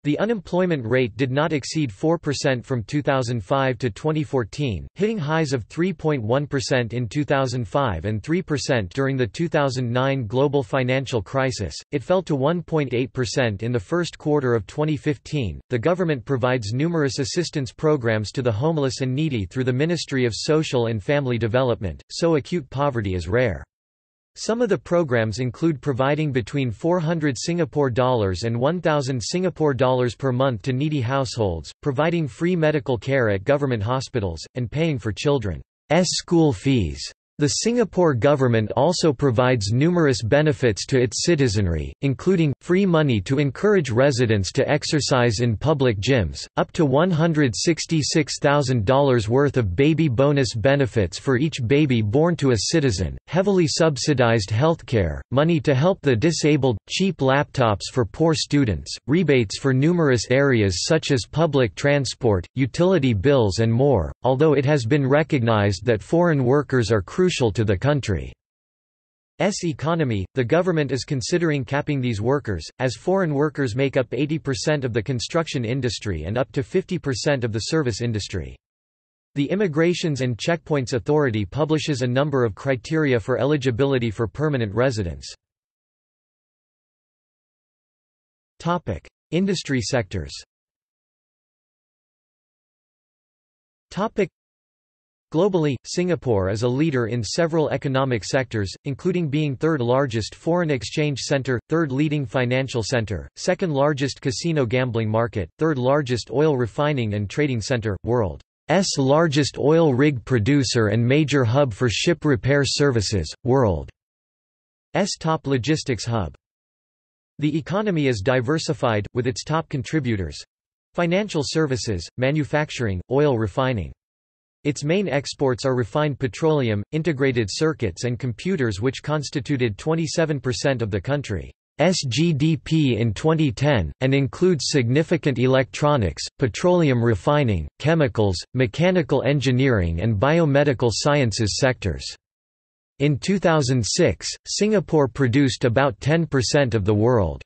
The unemployment rate did not exceed 4% from 2005 to 2014, hitting highs of 3.1% in 2005 and 3% during the 2009 global financial crisis. It fell to 1.8% in the first quarter of 2015. The government provides numerous assistance programs to the homeless and needy through the Ministry of Social and Family Development, so acute poverty is rare. Some of the programs include providing between 400 Singapore dollars and 1000 Singapore dollars per month to needy households, providing free medical care at government hospitals, and paying for children's school fees. The Singapore government also provides numerous benefits to its citizenry, including, free money to encourage residents to exercise in public gyms, up to $166,000 worth of baby bonus benefits for each baby born to a citizen, heavily subsidized healthcare, money to help the disabled, cheap laptops for poor students, rebates for numerous areas such as public transport, utility bills and more, although it has been recognized that foreign workers are crucial crucial to the country's economy, the government is considering capping these workers, as foreign workers make up 80% of the construction industry and up to 50% of the service industry. The Immigrations and Checkpoints Authority publishes a number of criteria for eligibility for permanent residence. Industry sectors Globally, Singapore is a leader in several economic sectors, including being third largest foreign exchange center, third leading financial center, second largest casino gambling market, third largest oil refining and trading center, world's largest oil rig producer and major hub for ship repair services, world's top logistics hub. The economy is diversified, with its top contributors financial services, manufacturing, oil refining. Its main exports are refined petroleum, integrated circuits and computers which constituted 27% of the country. GDP in 2010, and includes significant electronics, petroleum refining, chemicals, mechanical engineering and biomedical sciences sectors. In 2006, Singapore produced about 10% of the world's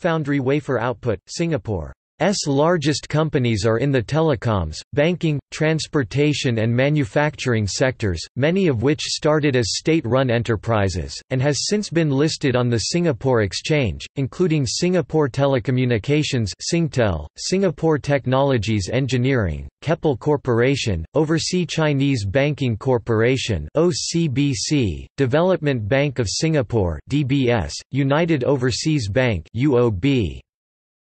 foundry wafer output. Singapore S largest companies are in the telecoms, banking, transportation and manufacturing sectors, many of which started as state-run enterprises, and has since been listed on the Singapore Exchange, including Singapore Telecommunications Singtel, Singapore Technologies Engineering, Keppel Corporation, Overseas Chinese Banking Corporation OCBC, Development Bank of Singapore DBS, United Overseas Bank UOB,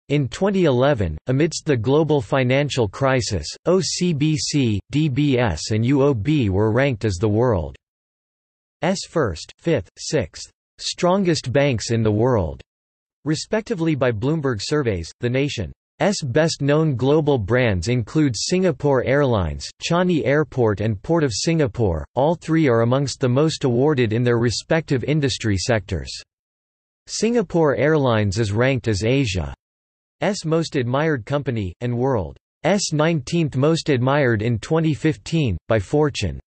in 2011, amidst the global financial crisis, OCBC, DBS and UOB were ranked as the world's first, fifth, sixth, strongest banks in the world, respectively by Bloomberg surveys. The nation's best-known global brands include Singapore Airlines, Changi Airport and Port of Singapore, all three are amongst the most awarded in their respective industry sectors. Singapore Airlines is ranked as Asia S most Admired Company, and World's 19th Most Admired in 2015, by Fortune's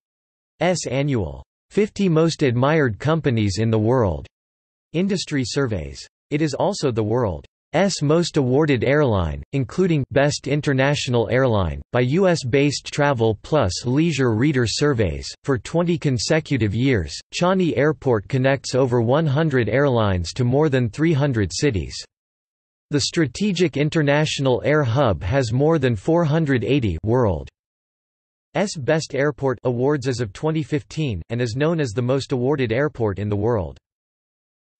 annual 50 Most Admired Companies in the World industry surveys. It is also the world's most awarded airline, including Best International Airline, by U.S.-based Travel Plus Leisure Reader surveys. For 20 consecutive years, Changi Airport connects over 100 airlines to more than 300 cities. The Strategic International Air Hub has more than 480 world's Best Airport awards as of 2015, and is known as the most awarded airport in the world.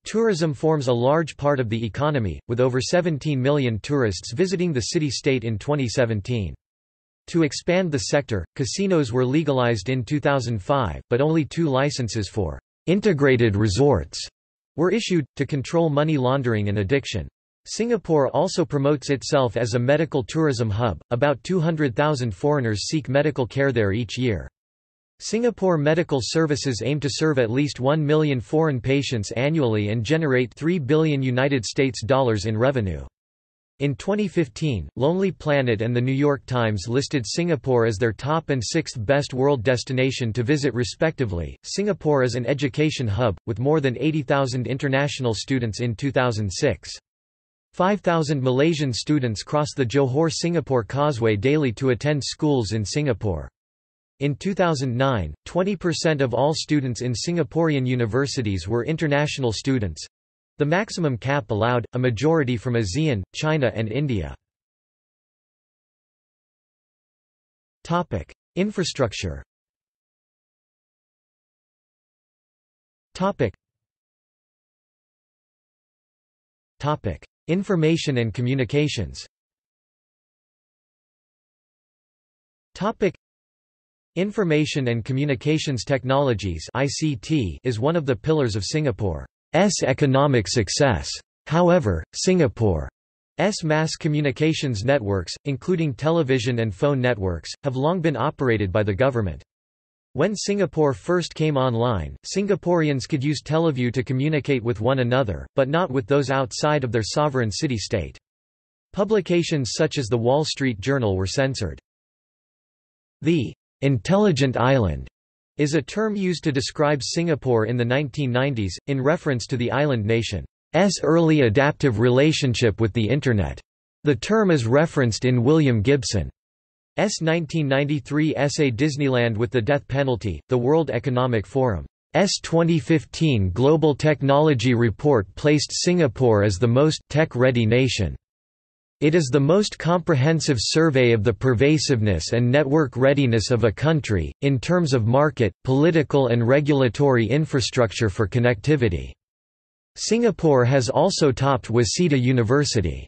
Tourism forms a large part of the economy, with over 17 million tourists visiting the city-state in 2017. To expand the sector, casinos were legalized in 2005, but only two licenses for integrated resorts were issued, to control money laundering and addiction. Singapore also promotes itself as a medical tourism hub, about 200,000 foreigners seek medical care there each year. Singapore Medical Services aim to serve at least 1 million foreign patients annually and generate 3 billion United States dollars in revenue. In 2015, Lonely Planet and The New York Times listed Singapore as their top and sixth best world destination to visit respectively. Singapore is an education hub, with more than 80,000 international students in 2006. 5,000 Malaysian students cross the Johor-Singapore Causeway daily to attend schools in Singapore. In 2009, 20% of all students in Singaporean universities were international students—the maximum cap allowed, a majority from ASEAN, China and India. Infrastructure Topic. Information and communications Topic Information and Communications Technologies ICT is one of the pillars of Singapore's economic success. However, Singapore's mass communications networks, including television and phone networks, have long been operated by the government. When Singapore first came online, Singaporeans could use Teleview to communicate with one another, but not with those outside of their sovereign city-state. Publications such as the Wall Street Journal were censored. The intelligent island is a term used to describe Singapore in the 1990s, in reference to the island nation's early adaptive relationship with the Internet. The term is referenced in William Gibson 1993 essay Disneyland with the Death Penalty, the World Economic Forum's 2015 Global Technology Report placed Singapore as the most tech-ready nation. It is the most comprehensive survey of the pervasiveness and network readiness of a country, in terms of market, political and regulatory infrastructure for connectivity. Singapore has also topped Waseda University.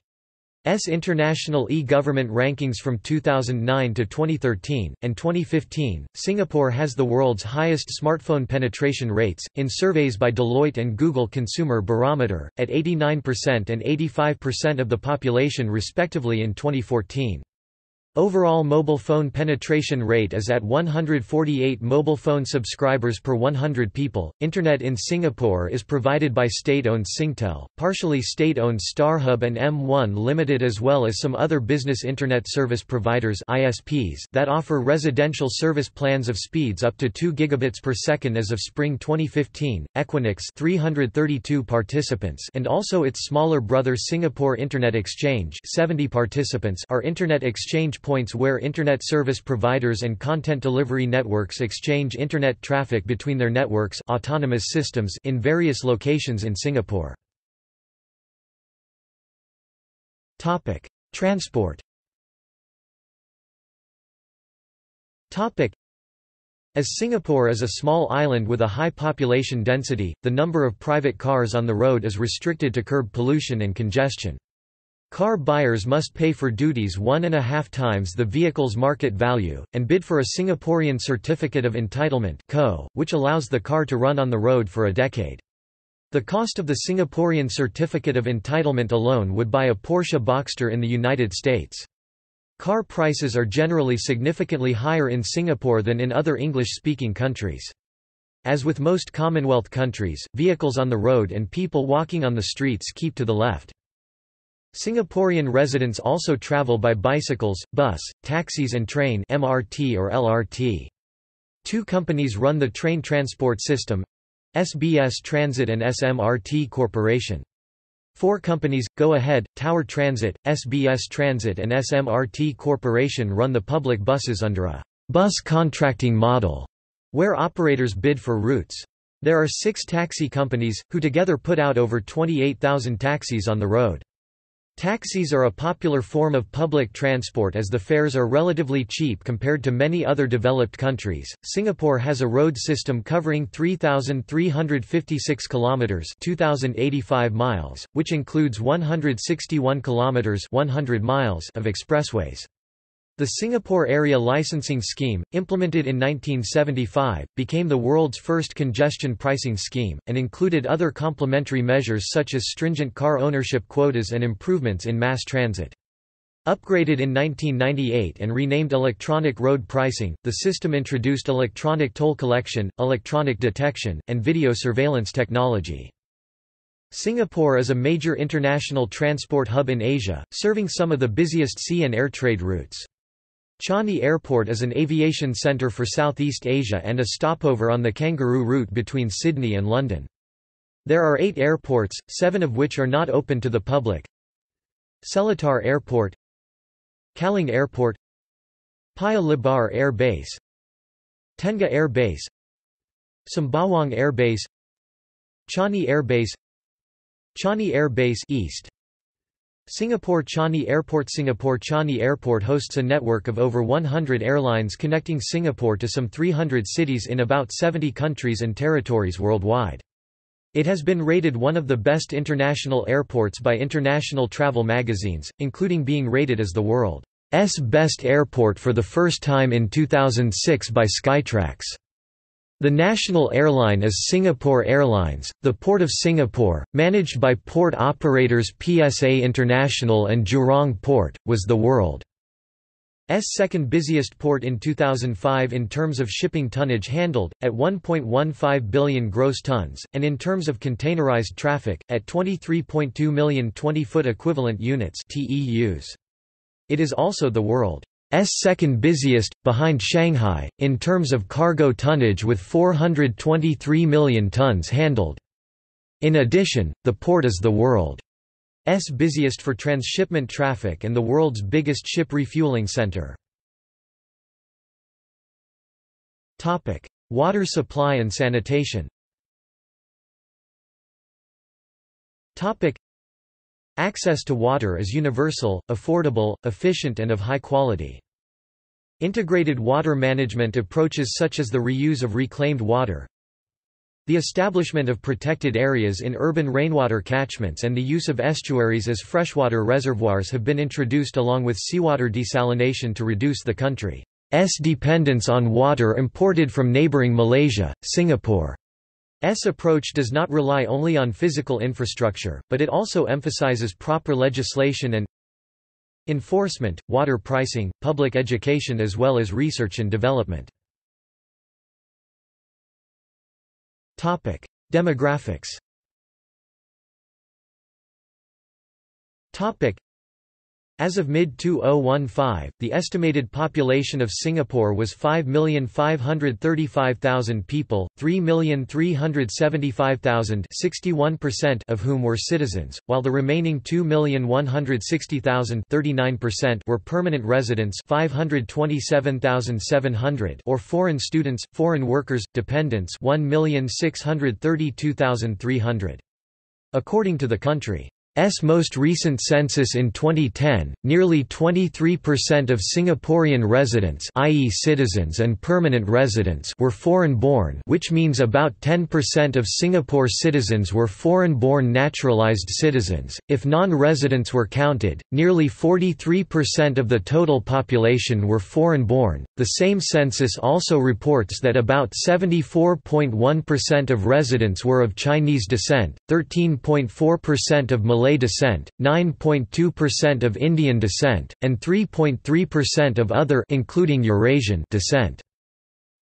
S International e-government rankings from 2009 to 2013 and 2015. Singapore has the world's highest smartphone penetration rates in surveys by Deloitte and Google Consumer Barometer at 89% and 85% of the population respectively in 2014. Overall mobile phone penetration rate is at 148 mobile phone subscribers per 100 people. Internet in Singapore is provided by state-owned Singtel, partially state-owned StarHub and M1 Limited as well as some other business internet service providers (ISPs) that offer residential service plans of speeds up to 2 gigabits per second as of spring 2015. Equinix 332 participants and also its smaller brother Singapore Internet Exchange 70 participants are internet exchange points where Internet service providers and content delivery networks exchange Internet traffic between their networks autonomous systems in various locations in Singapore. Transport as Singapore is a small island with a high population density, the number of private cars on the road is restricted to curb pollution and congestion. Car buyers must pay for duties one and a half times the vehicle's market value, and bid for a Singaporean Certificate of Entitlement which allows the car to run on the road for a decade. The cost of the Singaporean Certificate of Entitlement alone would buy a Porsche Boxster in the United States. Car prices are generally significantly higher in Singapore than in other English-speaking countries. As with most Commonwealth countries, vehicles on the road and people walking on the streets keep to the left. Singaporean residents also travel by bicycles, bus, taxis and train MRT or LRT. Two companies run the train transport system SBS Transit and SMRT Corporation. Four companies, Go Ahead, Tower Transit, SBS Transit and SMRT Corporation run the public buses under a bus contracting model, where operators bid for routes. There are six taxi companies, who together put out over 28,000 taxis on the road. Taxis are a popular form of public transport as the fares are relatively cheap compared to many other developed countries. Singapore has a road system covering 3356 kilometers, 2085 miles, which includes 161 kilometers, 100 miles of expressways. The Singapore Area Licensing Scheme, implemented in 1975, became the world's first congestion pricing scheme, and included other complementary measures such as stringent car ownership quotas and improvements in mass transit. Upgraded in 1998 and renamed electronic road pricing, the system introduced electronic toll collection, electronic detection, and video surveillance technology. Singapore is a major international transport hub in Asia, serving some of the busiest sea and air trade routes. Changi Airport is an aviation centre for Southeast Asia and a stopover on the Kangaroo route between Sydney and London. There are eight airports, seven of which are not open to the public. Seletar Airport Kallang Airport Paya Lebar Air Base Tengah Air Base Sembawang Air Base Changi Air Base Changi Air Base East Singapore Changi Airport Singapore Changi Airport hosts a network of over 100 airlines connecting Singapore to some 300 cities in about 70 countries and territories worldwide. It has been rated one of the best international airports by international travel magazines, including being rated as the world's best airport for the first time in 2006 by Skytrax. The national airline is Singapore Airlines, the Port of Singapore, managed by port operators PSA International and Jurong Port, was the world's second busiest port in 2005 in terms of shipping tonnage handled, at 1.15 billion gross tons, and in terms of containerized traffic, at 23.2 million 20-foot equivalent units It is also the world S second busiest, behind Shanghai, in terms of cargo tonnage with 423 million tons handled. In addition, the port is the world's busiest for transshipment traffic and the world's biggest ship refueling center. Water supply and sanitation Access to water is universal, affordable, efficient and of high quality. Integrated water management approaches such as the reuse of reclaimed water, the establishment of protected areas in urban rainwater catchments and the use of estuaries as freshwater reservoirs have been introduced along with seawater desalination to reduce the country's dependence on water imported from neighboring Malaysia, Singapore. S approach does not rely only on physical infrastructure, but it also emphasizes proper legislation and enforcement, water pricing, public education as well as research and development. Topic: Demographics as of mid-2015, the estimated population of Singapore was 5,535,000 people, 3,375,000 of whom were citizens, while the remaining 2,160,000 were permanent residents 527,700 or foreign students, foreign workers, dependents 1,632,300. According to the country S most recent census in 2010, nearly 23% of Singaporean residents i.e. citizens and permanent residents were foreign-born which means about 10% of Singapore citizens were foreign-born naturalized citizens. If non-residents were counted, nearly 43% of the total population were foreign-born. The same census also reports that about 74.1% of residents were of Chinese descent, 13.4% of Malay Malay descent, 9.2% of Indian descent, and 3.3% of other including Eurasian descent.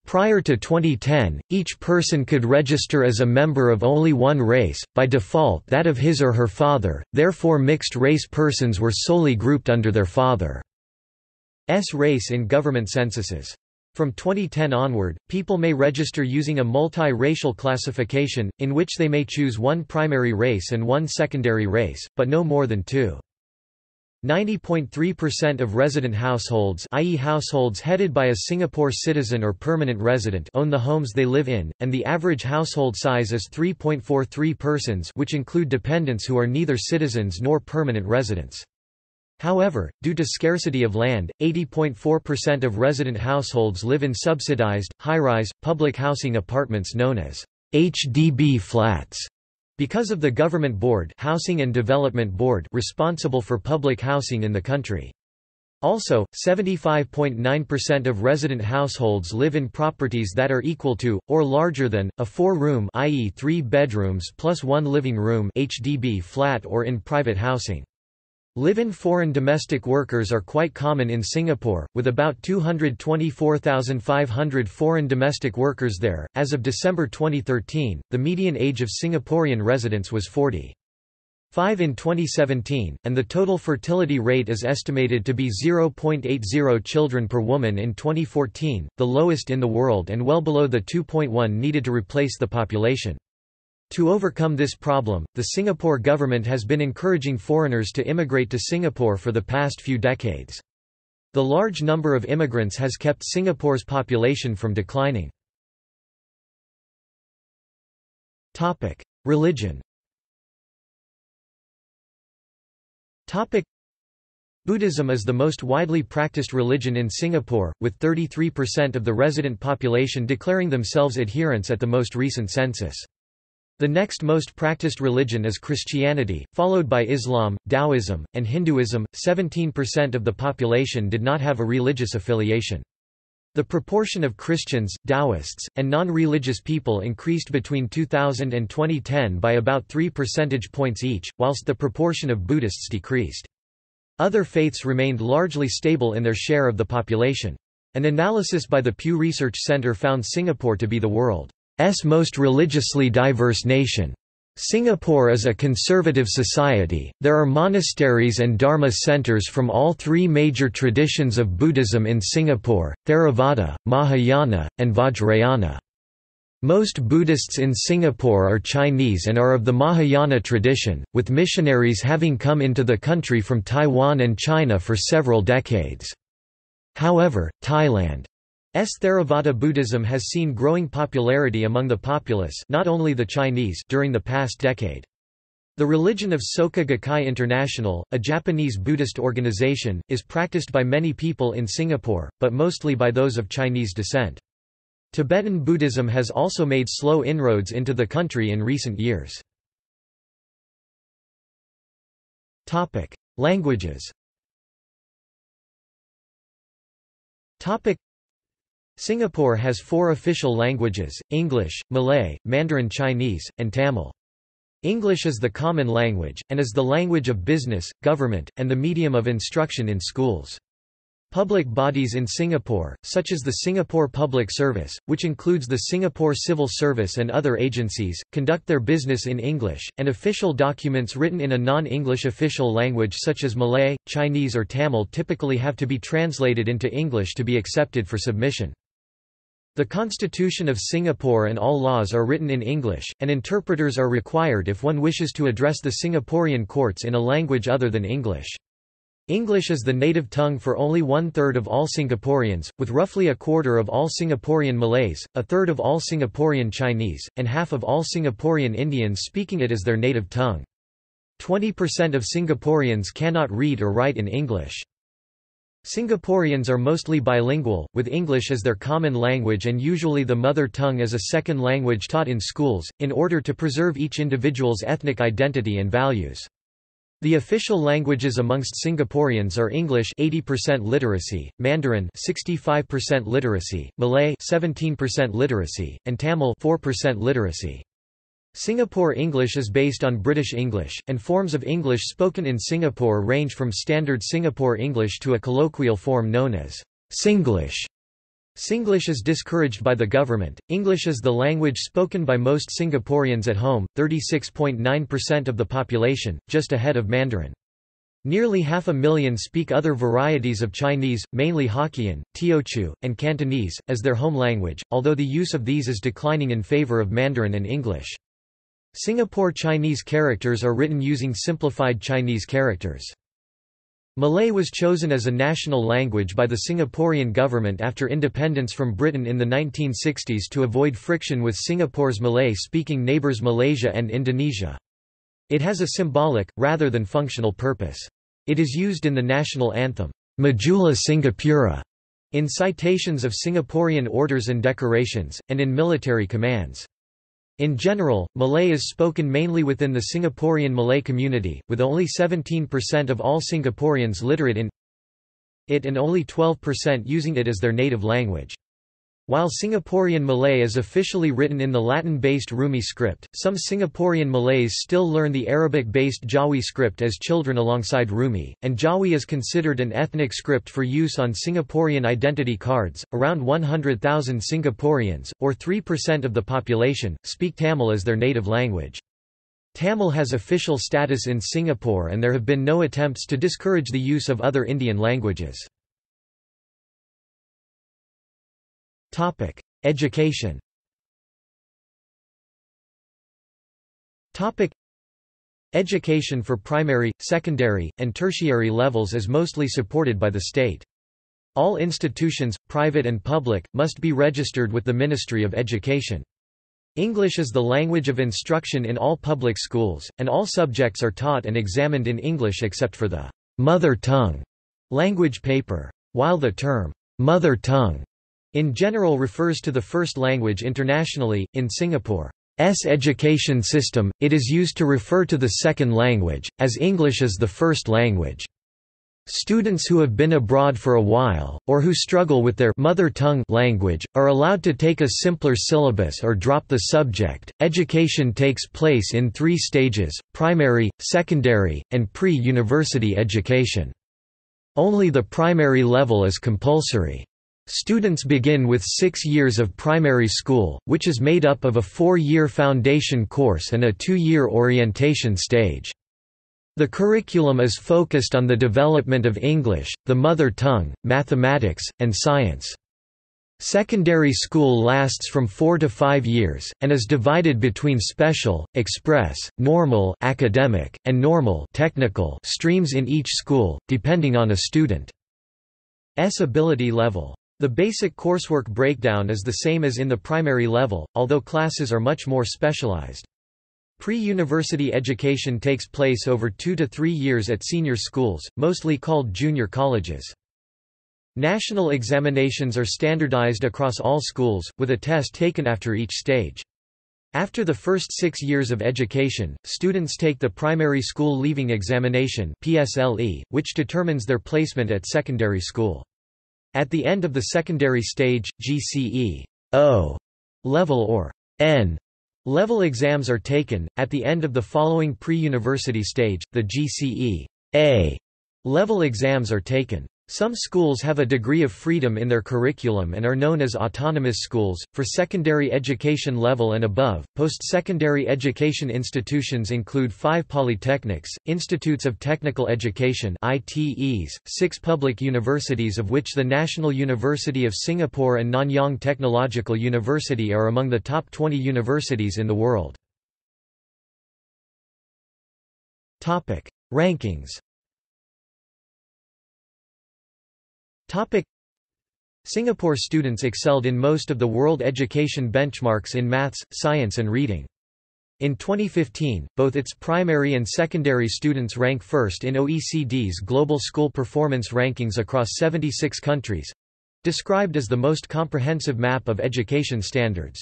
Prior to 2010, each person could register as a member of only one race, by default that of his or her father, therefore mixed-race persons were solely grouped under their father's race in government censuses. From 2010 onward, people may register using a multi-racial classification, in which they may choose one primary race and one secondary race, but no more than two. 90.3% of resident households i.e. households headed by a Singapore citizen or permanent resident own the homes they live in, and the average household size is 3.43 persons which include dependents who are neither citizens nor permanent residents. However, due to scarcity of land, 80.4% of resident households live in subsidized, high-rise, public housing apartments known as HDB flats. Because of the Government Board, Housing and Development Board responsible for public housing in the country. Also, 75.9% of resident households live in properties that are equal to, or larger than, a four-room i.e. three bedrooms plus one living room HDB flat or in private housing. Live-in foreign domestic workers are quite common in Singapore, with about 224,500 foreign domestic workers there. As of December 2013, the median age of Singaporean residents was 40. 5 in 2017, and the total fertility rate is estimated to be 0.80 children per woman in 2014, the lowest in the world and well below the 2.1 needed to replace the population. To overcome this problem, the Singapore government has been encouraging foreigners to immigrate to Singapore for the past few decades. The large number of immigrants has kept Singapore's population from declining. Religion Buddhism is the most widely practiced religion in Singapore, with 33% of the resident population declaring themselves adherents at the most recent census. The next most practiced religion is Christianity, followed by Islam, Taoism, and Hinduism. 17% of the population did not have a religious affiliation. The proportion of Christians, Taoists, and non-religious people increased between 2000 and 2010 by about 3 percentage points each, whilst the proportion of Buddhists decreased. Other faiths remained largely stable in their share of the population. An analysis by the Pew Research Center found Singapore to be the world S most religiously diverse nation. Singapore is a conservative society, there are monasteries and dharma centers from all three major traditions of Buddhism in Singapore, Theravada, Mahayana, and Vajrayana. Most Buddhists in Singapore are Chinese and are of the Mahayana tradition, with missionaries having come into the country from Taiwan and China for several decades. However, Thailand. Theravada Buddhism has seen growing popularity among the populace not only the Chinese during the past decade. The religion of Soka Gakkai International, a Japanese Buddhist organization, is practiced by many people in Singapore, but mostly by those of Chinese descent. Tibetan Buddhism has also made slow inroads into the country in recent years. Languages Singapore has four official languages, English, Malay, Mandarin Chinese, and Tamil. English is the common language, and is the language of business, government, and the medium of instruction in schools. Public bodies in Singapore, such as the Singapore Public Service, which includes the Singapore Civil Service and other agencies, conduct their business in English, and official documents written in a non-English official language such as Malay, Chinese or Tamil typically have to be translated into English to be accepted for submission. The Constitution of Singapore and all laws are written in English, and interpreters are required if one wishes to address the Singaporean courts in a language other than English. English is the native tongue for only one-third of all Singaporeans, with roughly a quarter of all Singaporean Malays, a third of all Singaporean Chinese, and half of all Singaporean Indians speaking it as their native tongue. 20% of Singaporeans cannot read or write in English. Singaporeans are mostly bilingual, with English as their common language and usually the mother tongue as a second language taught in schools, in order to preserve each individual's ethnic identity and values. The official languages amongst Singaporeans are English 80% literacy, Mandarin 65% literacy, Malay 17% literacy, and Tamil 4% literacy. Singapore English is based on British English, and forms of English spoken in Singapore range from Standard Singapore English to a colloquial form known as Singlish. Singlish is discouraged by the government. English is the language spoken by most Singaporeans at home, 36.9% of the population, just ahead of Mandarin. Nearly half a million speak other varieties of Chinese, mainly Hokkien, Teochew, and Cantonese, as their home language, although the use of these is declining in favor of Mandarin and English. Singapore Chinese characters are written using simplified Chinese characters. Malay was chosen as a national language by the Singaporean government after independence from Britain in the 1960s to avoid friction with Singapore's Malay-speaking neighbours Malaysia and Indonesia. It has a symbolic, rather than functional purpose. It is used in the national anthem, Majulah Singapura, in citations of Singaporean orders and decorations, and in military commands. In general, Malay is spoken mainly within the Singaporean Malay community, with only 17% of all Singaporeans literate in it and only 12% using it as their native language. While Singaporean Malay is officially written in the Latin-based Rumi script, some Singaporean Malays still learn the Arabic-based Jawi script as children alongside Rumi, and Jawi is considered an ethnic script for use on Singaporean identity cards. Around 100,000 Singaporeans, or 3% of the population, speak Tamil as their native language. Tamil has official status in Singapore and there have been no attempts to discourage the use of other Indian languages. Topic: Education. Topic: Education for primary, secondary, and tertiary levels is mostly supported by the state. All institutions, private and public, must be registered with the Ministry of Education. English is the language of instruction in all public schools, and all subjects are taught and examined in English except for the mother tongue language paper. While the term mother tongue in general refers to the first language internationally, in Singapore's education system, it is used to refer to the second language, as English is the first language. Students who have been abroad for a while, or who struggle with their mother tongue language, are allowed to take a simpler syllabus or drop the subject. Education takes place in three stages primary, secondary, and pre university education. Only the primary level is compulsory. Students begin with six years of primary school, which is made up of a four-year foundation course and a two-year orientation stage. The curriculum is focused on the development of English, the mother tongue, mathematics, and science. Secondary school lasts from four to five years, and is divided between special, express, normal academic, and normal technical streams in each school, depending on a student's ability level. The basic coursework breakdown is the same as in the primary level, although classes are much more specialized. Pre-university education takes place over two to three years at senior schools, mostly called junior colleges. National examinations are standardized across all schools, with a test taken after each stage. After the first six years of education, students take the Primary School Leaving Examination PSLE, which determines their placement at secondary school. At the end of the secondary stage, GCE O level or N Level exams are taken, at the end of the following pre-university stage, the GCE A level exams are taken. Some schools have a degree of freedom in their curriculum and are known as autonomous schools. For secondary education level and above, post-secondary education institutions include five polytechnics, institutes of technical education (ITEs), six public universities, of which the National University of Singapore and Nanyang Technological University are among the top 20 universities in the world. Topic: Rankings. Topic Singapore students excelled in most of the world education benchmarks in maths, science and reading. In 2015, both its primary and secondary students rank first in OECD's Global School Performance Rankings across 76 countries—described as the most comprehensive map of education standards.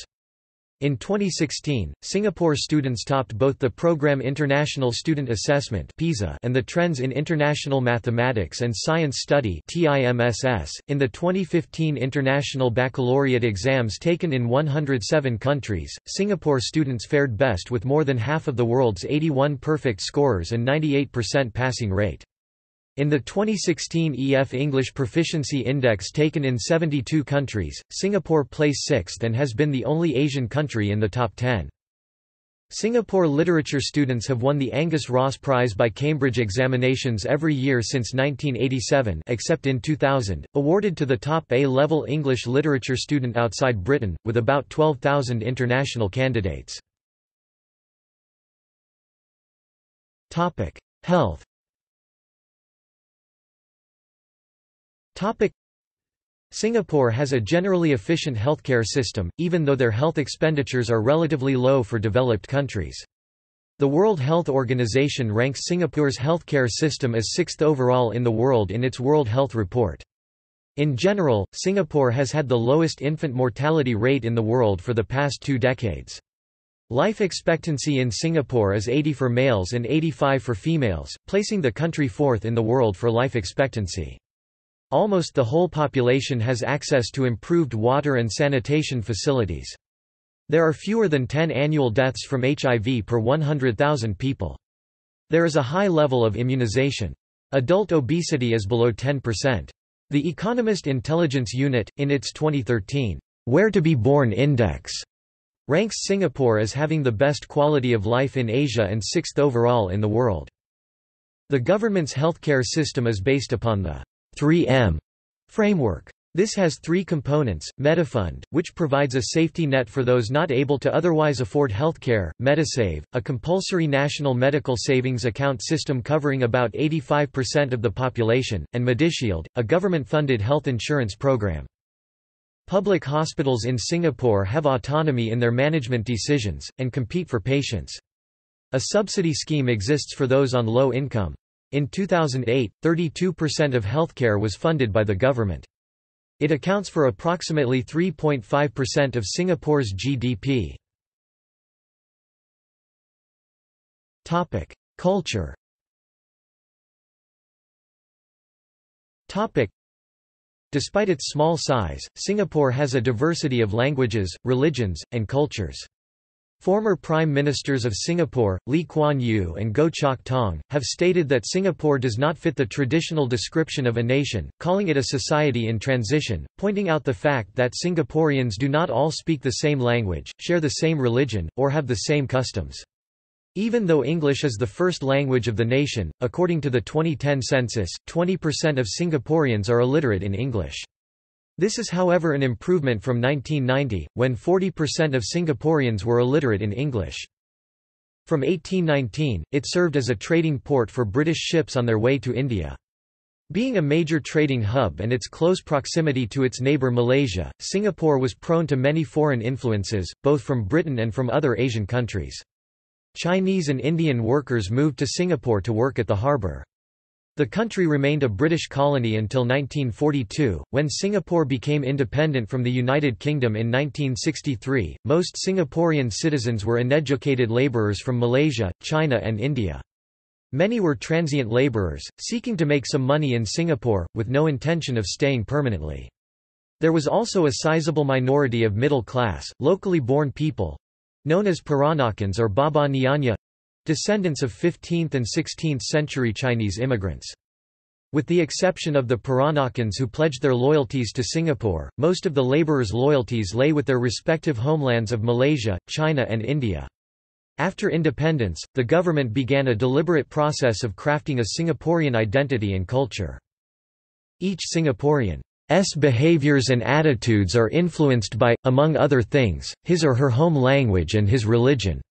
In 2016, Singapore students topped both the Program International Student Assessment and the Trends in International Mathematics and Science Study In the 2015 International Baccalaureate exams taken in 107 countries, Singapore students fared best with more than half of the world's 81 perfect scorers and 98% passing rate. In the 2016 EF English Proficiency Index taken in 72 countries, Singapore placed sixth and has been the only Asian country in the top 10. Singapore literature students have won the Angus Ross Prize by Cambridge examinations every year since 1987 except in 2000, awarded to the top A-level English literature student outside Britain, with about 12,000 international candidates. Health Singapore has a generally efficient healthcare system, even though their health expenditures are relatively low for developed countries. The World Health Organization ranks Singapore's healthcare system as sixth overall in the world in its World Health Report. In general, Singapore has had the lowest infant mortality rate in the world for the past two decades. Life expectancy in Singapore is 80 for males and 85 for females, placing the country fourth in the world for life expectancy. Almost the whole population has access to improved water and sanitation facilities. There are fewer than 10 annual deaths from HIV per 100,000 people. There is a high level of immunization. Adult obesity is below 10%. The Economist Intelligence Unit, in its 2013, Where to be Born Index, ranks Singapore as having the best quality of life in Asia and sixth overall in the world. The government's healthcare system is based upon the 3M framework. This has three components, Medifund, which provides a safety net for those not able to otherwise afford healthcare, Medisave, a compulsory national medical savings account system covering about 85% of the population, and Medishield, a government-funded health insurance program. Public hospitals in Singapore have autonomy in their management decisions, and compete for patients. A subsidy scheme exists for those on low income. In 2008, 32% of healthcare was funded by the government. It accounts for approximately 3.5% of Singapore's GDP. Culture. Despite its small size, Singapore has a diversity of languages, religions, and cultures. Former Prime Ministers of Singapore, Lee Kuan Yew and Goh Chok Tong, have stated that Singapore does not fit the traditional description of a nation, calling it a society in transition, pointing out the fact that Singaporeans do not all speak the same language, share the same religion, or have the same customs. Even though English is the first language of the nation, according to the 2010 census, 20% of Singaporeans are illiterate in English. This is however an improvement from 1990, when 40% of Singaporeans were illiterate in English. From 1819, it served as a trading port for British ships on their way to India. Being a major trading hub and its close proximity to its neighbour Malaysia, Singapore was prone to many foreign influences, both from Britain and from other Asian countries. Chinese and Indian workers moved to Singapore to work at the harbour. The country remained a British colony until 1942, when Singapore became independent from the United Kingdom in 1963. Most Singaporean citizens were uneducated labourers from Malaysia, China, and India. Many were transient labourers, seeking to make some money in Singapore, with no intention of staying permanently. There was also a sizable minority of middle class, locally born people known as Peranakans or Baba Nyonya descendants of 15th and 16th century Chinese immigrants. With the exception of the Peranakans who pledged their loyalties to Singapore, most of the labourers' loyalties lay with their respective homelands of Malaysia, China and India. After independence, the government began a deliberate process of crafting a Singaporean identity and culture. Each Singaporean's behaviours and attitudes are influenced by, among other things, his or her home language and his religion.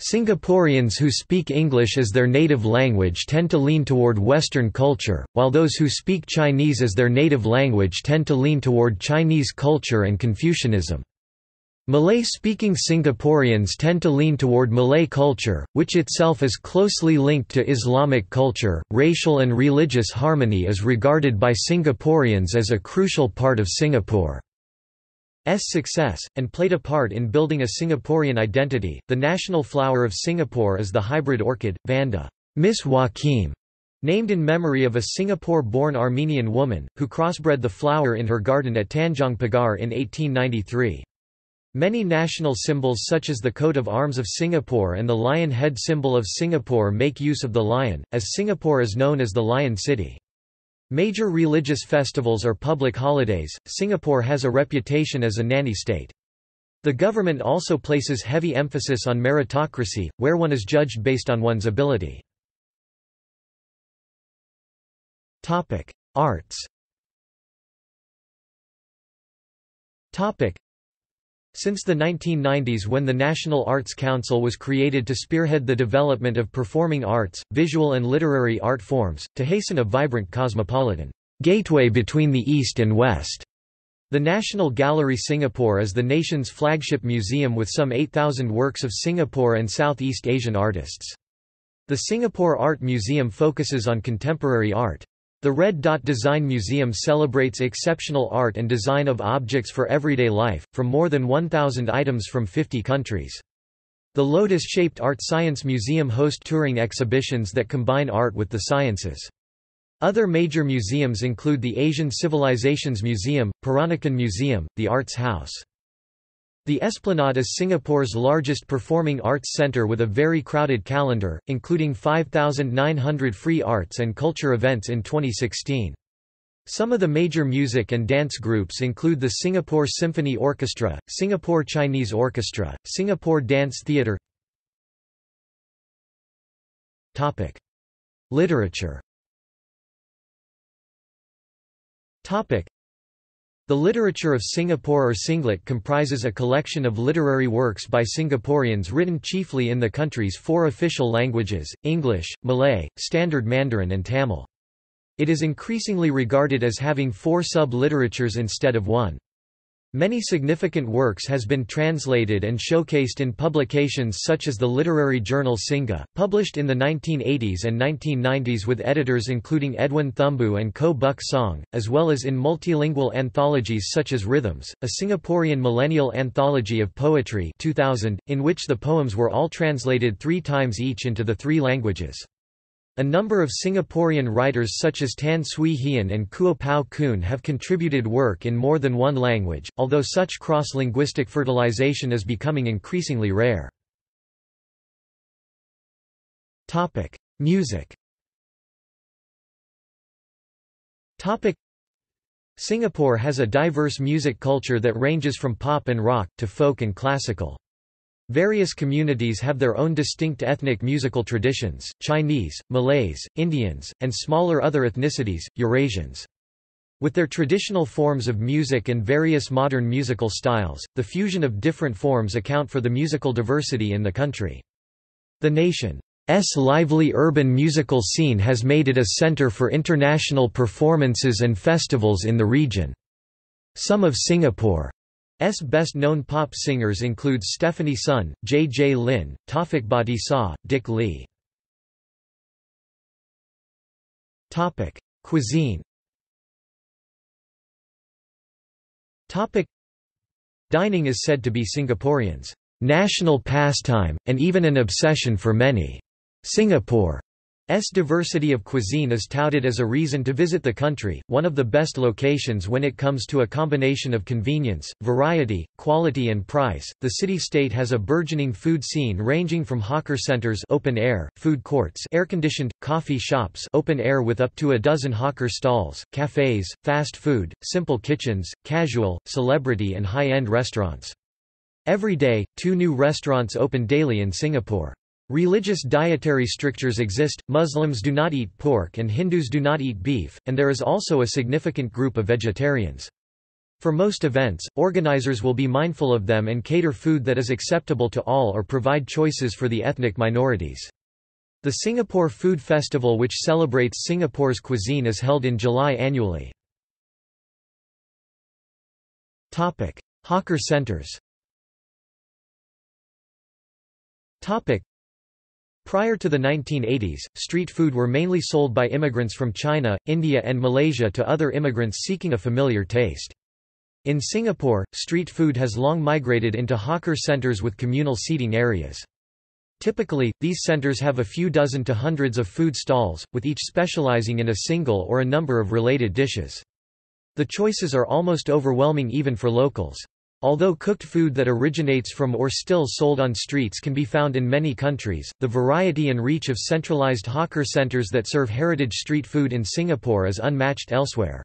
Singaporeans who speak English as their native language tend to lean toward Western culture, while those who speak Chinese as their native language tend to lean toward Chinese culture and Confucianism. Malay-speaking Singaporeans tend to lean toward Malay culture, which itself is closely linked to Islamic culture. Racial and religious harmony is regarded by Singaporeans as a crucial part of Singapore. S success, and played a part in building a Singaporean identity. The national flower of Singapore is the hybrid orchid, Vanda Miss Joaquim, named in memory of a Singapore-born Armenian woman, who crossbred the flower in her garden at Tanjong Pagar in 1893. Many national symbols such as the coat of arms of Singapore and the lion head symbol of Singapore make use of the lion, as Singapore is known as the Lion City. Major religious festivals are public holidays, Singapore has a reputation as a nanny state. The government also places heavy emphasis on meritocracy, where one is judged based on one's ability. Topic: Arts since the 1990s when the National Arts Council was created to spearhead the development of performing arts, visual and literary art forms, to hasten a vibrant cosmopolitan gateway between the East and West. The National Gallery Singapore is the nation's flagship museum with some 8,000 works of Singapore and Southeast Asian artists. The Singapore Art Museum focuses on contemporary art. The Red Dot Design Museum celebrates exceptional art and design of objects for everyday life, from more than 1,000 items from 50 countries. The Lotus-shaped Art Science Museum hosts touring exhibitions that combine art with the sciences. Other major museums include the Asian Civilizations Museum, Peranakan Museum, the Arts House. The Esplanade is Singapore's largest performing arts centre with a very crowded calendar, including 5,900 free arts and culture events in 2016. Some of the major music and dance groups include the Singapore Symphony Orchestra, Singapore Chinese Orchestra, Singapore Dance Theatre. Literature the literature of Singapore or SingLit comprises a collection of literary works by Singaporeans written chiefly in the country's four official languages, English, Malay, Standard Mandarin and Tamil. It is increasingly regarded as having four sub-literatures instead of one. Many significant works has been translated and showcased in publications such as the literary journal Singa, published in the 1980s and 1990s with editors including Edwin Thumboo and Koh Buck Song, as well as in multilingual anthologies such as Rhythms, a Singaporean millennial anthology of poetry 2000, in which the poems were all translated three times each into the three languages. A number of Singaporean writers such as Tan Swie Hian and Kuo Pao Kun have contributed work in more than one language, although such cross-linguistic fertilization is becoming increasingly rare. Music Singapore has a diverse music culture that ranges from pop and rock, to folk and classical. Various communities have their own distinct ethnic musical traditions, Chinese, Malays, Indians, and smaller other ethnicities, Eurasians. With their traditional forms of music and various modern musical styles, the fusion of different forms account for the musical diversity in the country. The nation's lively urban musical scene has made it a center for international performances and festivals in the region. Some of Singapore S best-known pop singers include Stephanie Sun, J. J. Lin, Taufik Batisah, Dick Lee. Topic: Cuisine. Topic: Dining is said to be Singaporeans' national pastime, and even an obsession for many. Singapore S diversity of cuisine is touted as a reason to visit the country, one of the best locations when it comes to a combination of convenience, variety, quality and price. The city-state has a burgeoning food scene ranging from hawker centers open air, food courts air-conditioned, coffee shops open air with up to a dozen hawker stalls, cafes, fast food, simple kitchens, casual, celebrity and high-end restaurants. Every day, two new restaurants open daily in Singapore. Religious dietary strictures exist, Muslims do not eat pork and Hindus do not eat beef, and there is also a significant group of vegetarians. For most events, organizers will be mindful of them and cater food that is acceptable to all or provide choices for the ethnic minorities. The Singapore Food Festival which celebrates Singapore's cuisine is held in July annually. Hawker centers Prior to the 1980s, street food were mainly sold by immigrants from China, India and Malaysia to other immigrants seeking a familiar taste. In Singapore, street food has long migrated into hawker centres with communal seating areas. Typically, these centres have a few dozen to hundreds of food stalls, with each specialising in a single or a number of related dishes. The choices are almost overwhelming even for locals. Although cooked food that originates from or still sold on streets can be found in many countries, the variety and reach of centralized hawker centers that serve heritage street food in Singapore is unmatched elsewhere.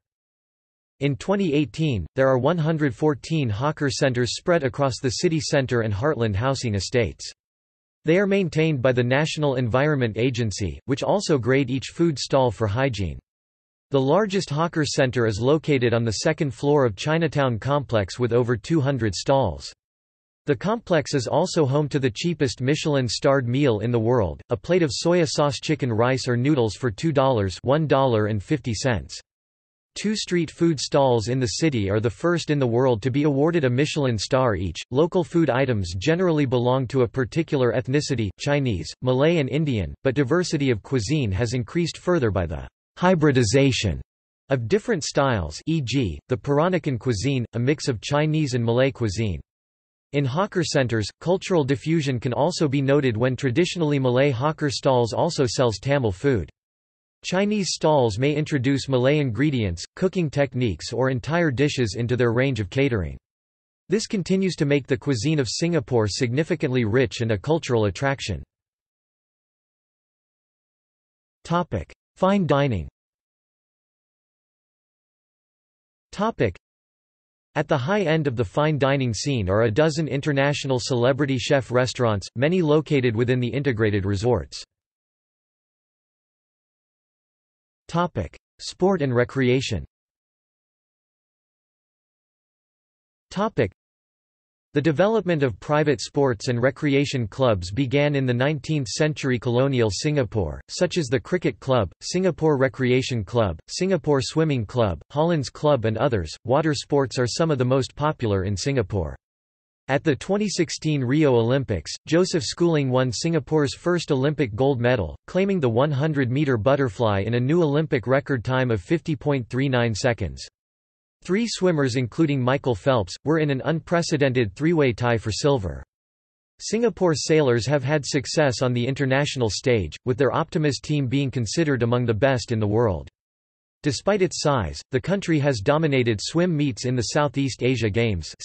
In 2018, there are 114 hawker centers spread across the city centre and heartland housing estates. They are maintained by the National Environment Agency, which also grade each food stall for hygiene. The largest hawker center is located on the second floor of Chinatown Complex with over 200 stalls. The complex is also home to the cheapest Michelin-starred meal in the world, a plate of soya sauce chicken rice or noodles for $2 $1.50. Two street food stalls in the city are the first in the world to be awarded a Michelin star each. Local food items generally belong to a particular ethnicity, Chinese, Malay and Indian, but diversity of cuisine has increased further by the hybridization of different styles e.g., the Peranakan cuisine, a mix of Chinese and Malay cuisine. In hawker centers, cultural diffusion can also be noted when traditionally Malay hawker stalls also sells Tamil food. Chinese stalls may introduce Malay ingredients, cooking techniques or entire dishes into their range of catering. This continues to make the cuisine of Singapore significantly rich and a cultural attraction. Fine dining. At the high end of the fine dining scene are a dozen international celebrity chef restaurants, many located within the integrated resorts. Sport and recreation the development of private sports and recreation clubs began in the 19th-century colonial Singapore, such as the Cricket Club, Singapore Recreation Club, Singapore Swimming Club, Hollandse Club and others. Water sports are some of the most popular in Singapore. At the 2016 Rio Olympics, Joseph Schooling won Singapore's first Olympic gold medal, claiming the 100-metre butterfly in a new Olympic record time of 50.39 seconds. Three swimmers including Michael Phelps, were in an unprecedented three-way tie for silver. Singapore sailors have had success on the international stage, with their Optimist team being considered among the best in the world. Despite its size, the country has dominated swim meets in the Southeast Asia Games.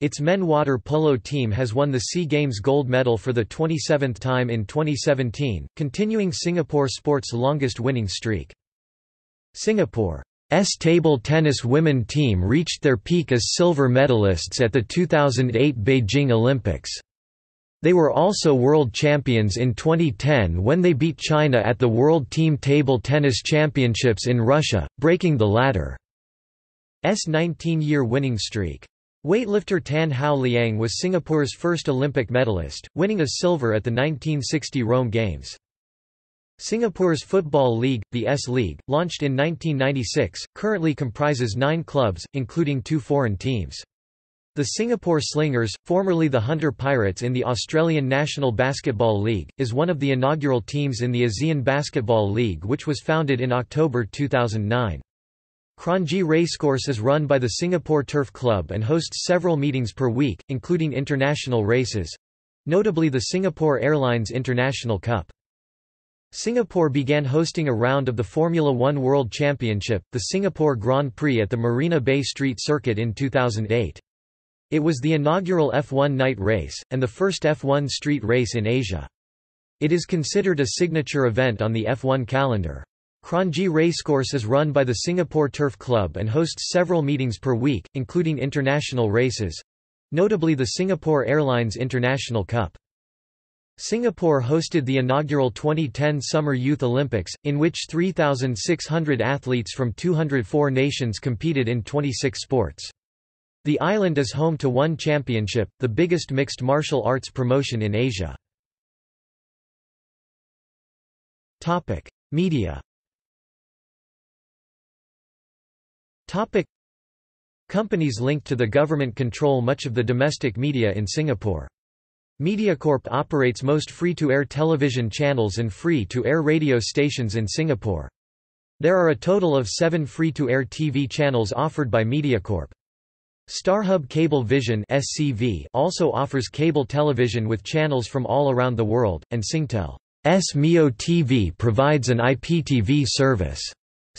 Its men water polo team has won the SEA Games gold medal for the 27th time in 2017, continuing Singapore sport's longest winning streak. Singapore S table tennis women team reached their peak as silver medalists at the 2008 Beijing Olympics. They were also world champions in 2010 when they beat China at the World Team Table Tennis Championships in Russia, breaking the latter's 19-year winning streak. Weightlifter Tan Howe Liang was Singapore's first Olympic medalist, winning a silver at the 1960 Rome Games. Singapore's Football League, the S-League, launched in 1996, currently comprises nine clubs, including two foreign teams. The Singapore Slingers, formerly the Hunter Pirates in the Australian National Basketball League, is one of the inaugural teams in the ASEAN Basketball League which was founded in October 2009. Kranji Racecourse is run by the Singapore Turf Club and hosts several meetings per week, including international races—notably the Singapore Airlines International Cup. Singapore began hosting a round of the Formula One World Championship, the Singapore Grand Prix at the Marina Bay Street Circuit in 2008. It was the inaugural F1 night race, and the first F1 street race in Asia. It is considered a signature event on the F1 calendar. Kranji Racecourse is run by the Singapore Turf Club and hosts several meetings per week, including international races—notably the Singapore Airlines International Cup. Singapore hosted the inaugural 2010 Summer Youth Olympics, in which 3,600 athletes from 204 nations competed in 26 sports. The island is home to ONE Championship, the biggest mixed martial arts promotion in Asia. Media. Companies linked to the government control much of the domestic media in Singapore. MediaCorp operates most free-to-air television channels and free-to-air radio stations in Singapore. There are a total of seven free-to-air TV channels offered by MediaCorp. StarHub Cable Vision SCV also offers cable television with channels from all around the world, and Singtel's Mio TV provides an IPTV service.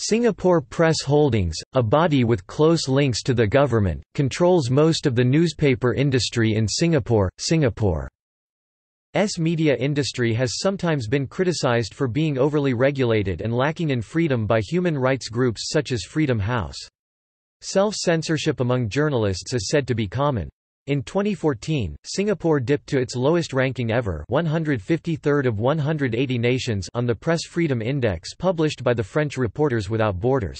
Singapore Press Holdings, a body with close links to the government, controls most of the newspaper industry in Singapore. Singapore's media industry has sometimes been criticized for being overly regulated and lacking in freedom by human rights groups such as Freedom House. Self-censorship among journalists is said to be common. In 2014, Singapore dipped to its lowest ranking ever 153rd of 180 nations on the Press Freedom Index published by the French Reporters Without Borders.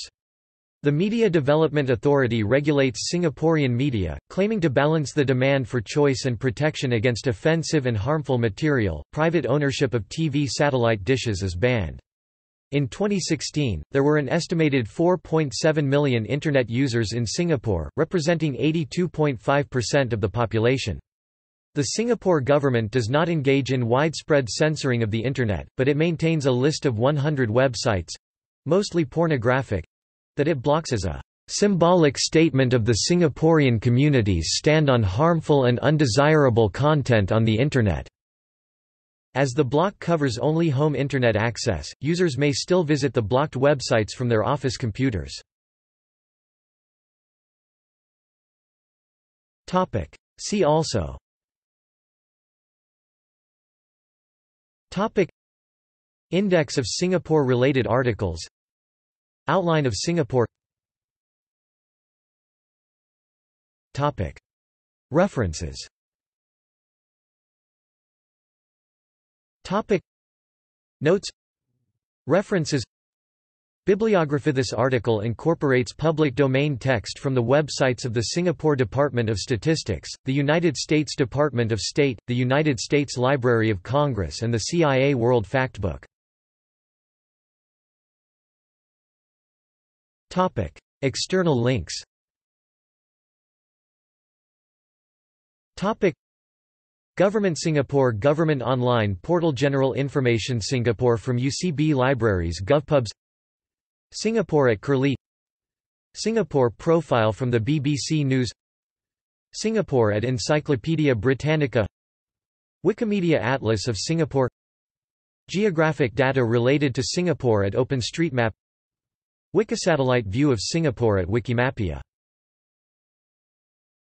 The Media Development Authority regulates Singaporean media, claiming to balance the demand for choice and protection against offensive and harmful material. Private ownership of TV satellite dishes is banned. In 2016, there were an estimated 4.7 million Internet users in Singapore, representing 82.5% of the population. The Singapore government does not engage in widespread censoring of the Internet, but it maintains a list of 100 websites—mostly pornographic—that it blocks as a symbolic statement of the Singaporean community's stand on harmful and undesirable content on the Internet. As the block covers only home Internet access, users may still visit the blocked websites from their office computers. See also. Topic. Index of Singapore-related articles. Outline of Singapore. Topic. References Topic Notes References Bibliography This article incorporates public domain text from the websites of the Singapore Department of Statistics, the United States Department of State, the United States Library of Congress and the CIA World Factbook. Topic. External links Topic. Government Singapore Government Online Portal General Information Singapore from UCB Libraries GovPubs Singapore at Curlie Singapore Profile from the BBC News Singapore at Encyclopaedia Britannica Wikimedia Atlas of Singapore Geographic data related to Singapore at OpenStreetMap Wikisatellite view of Singapore at Wikimapia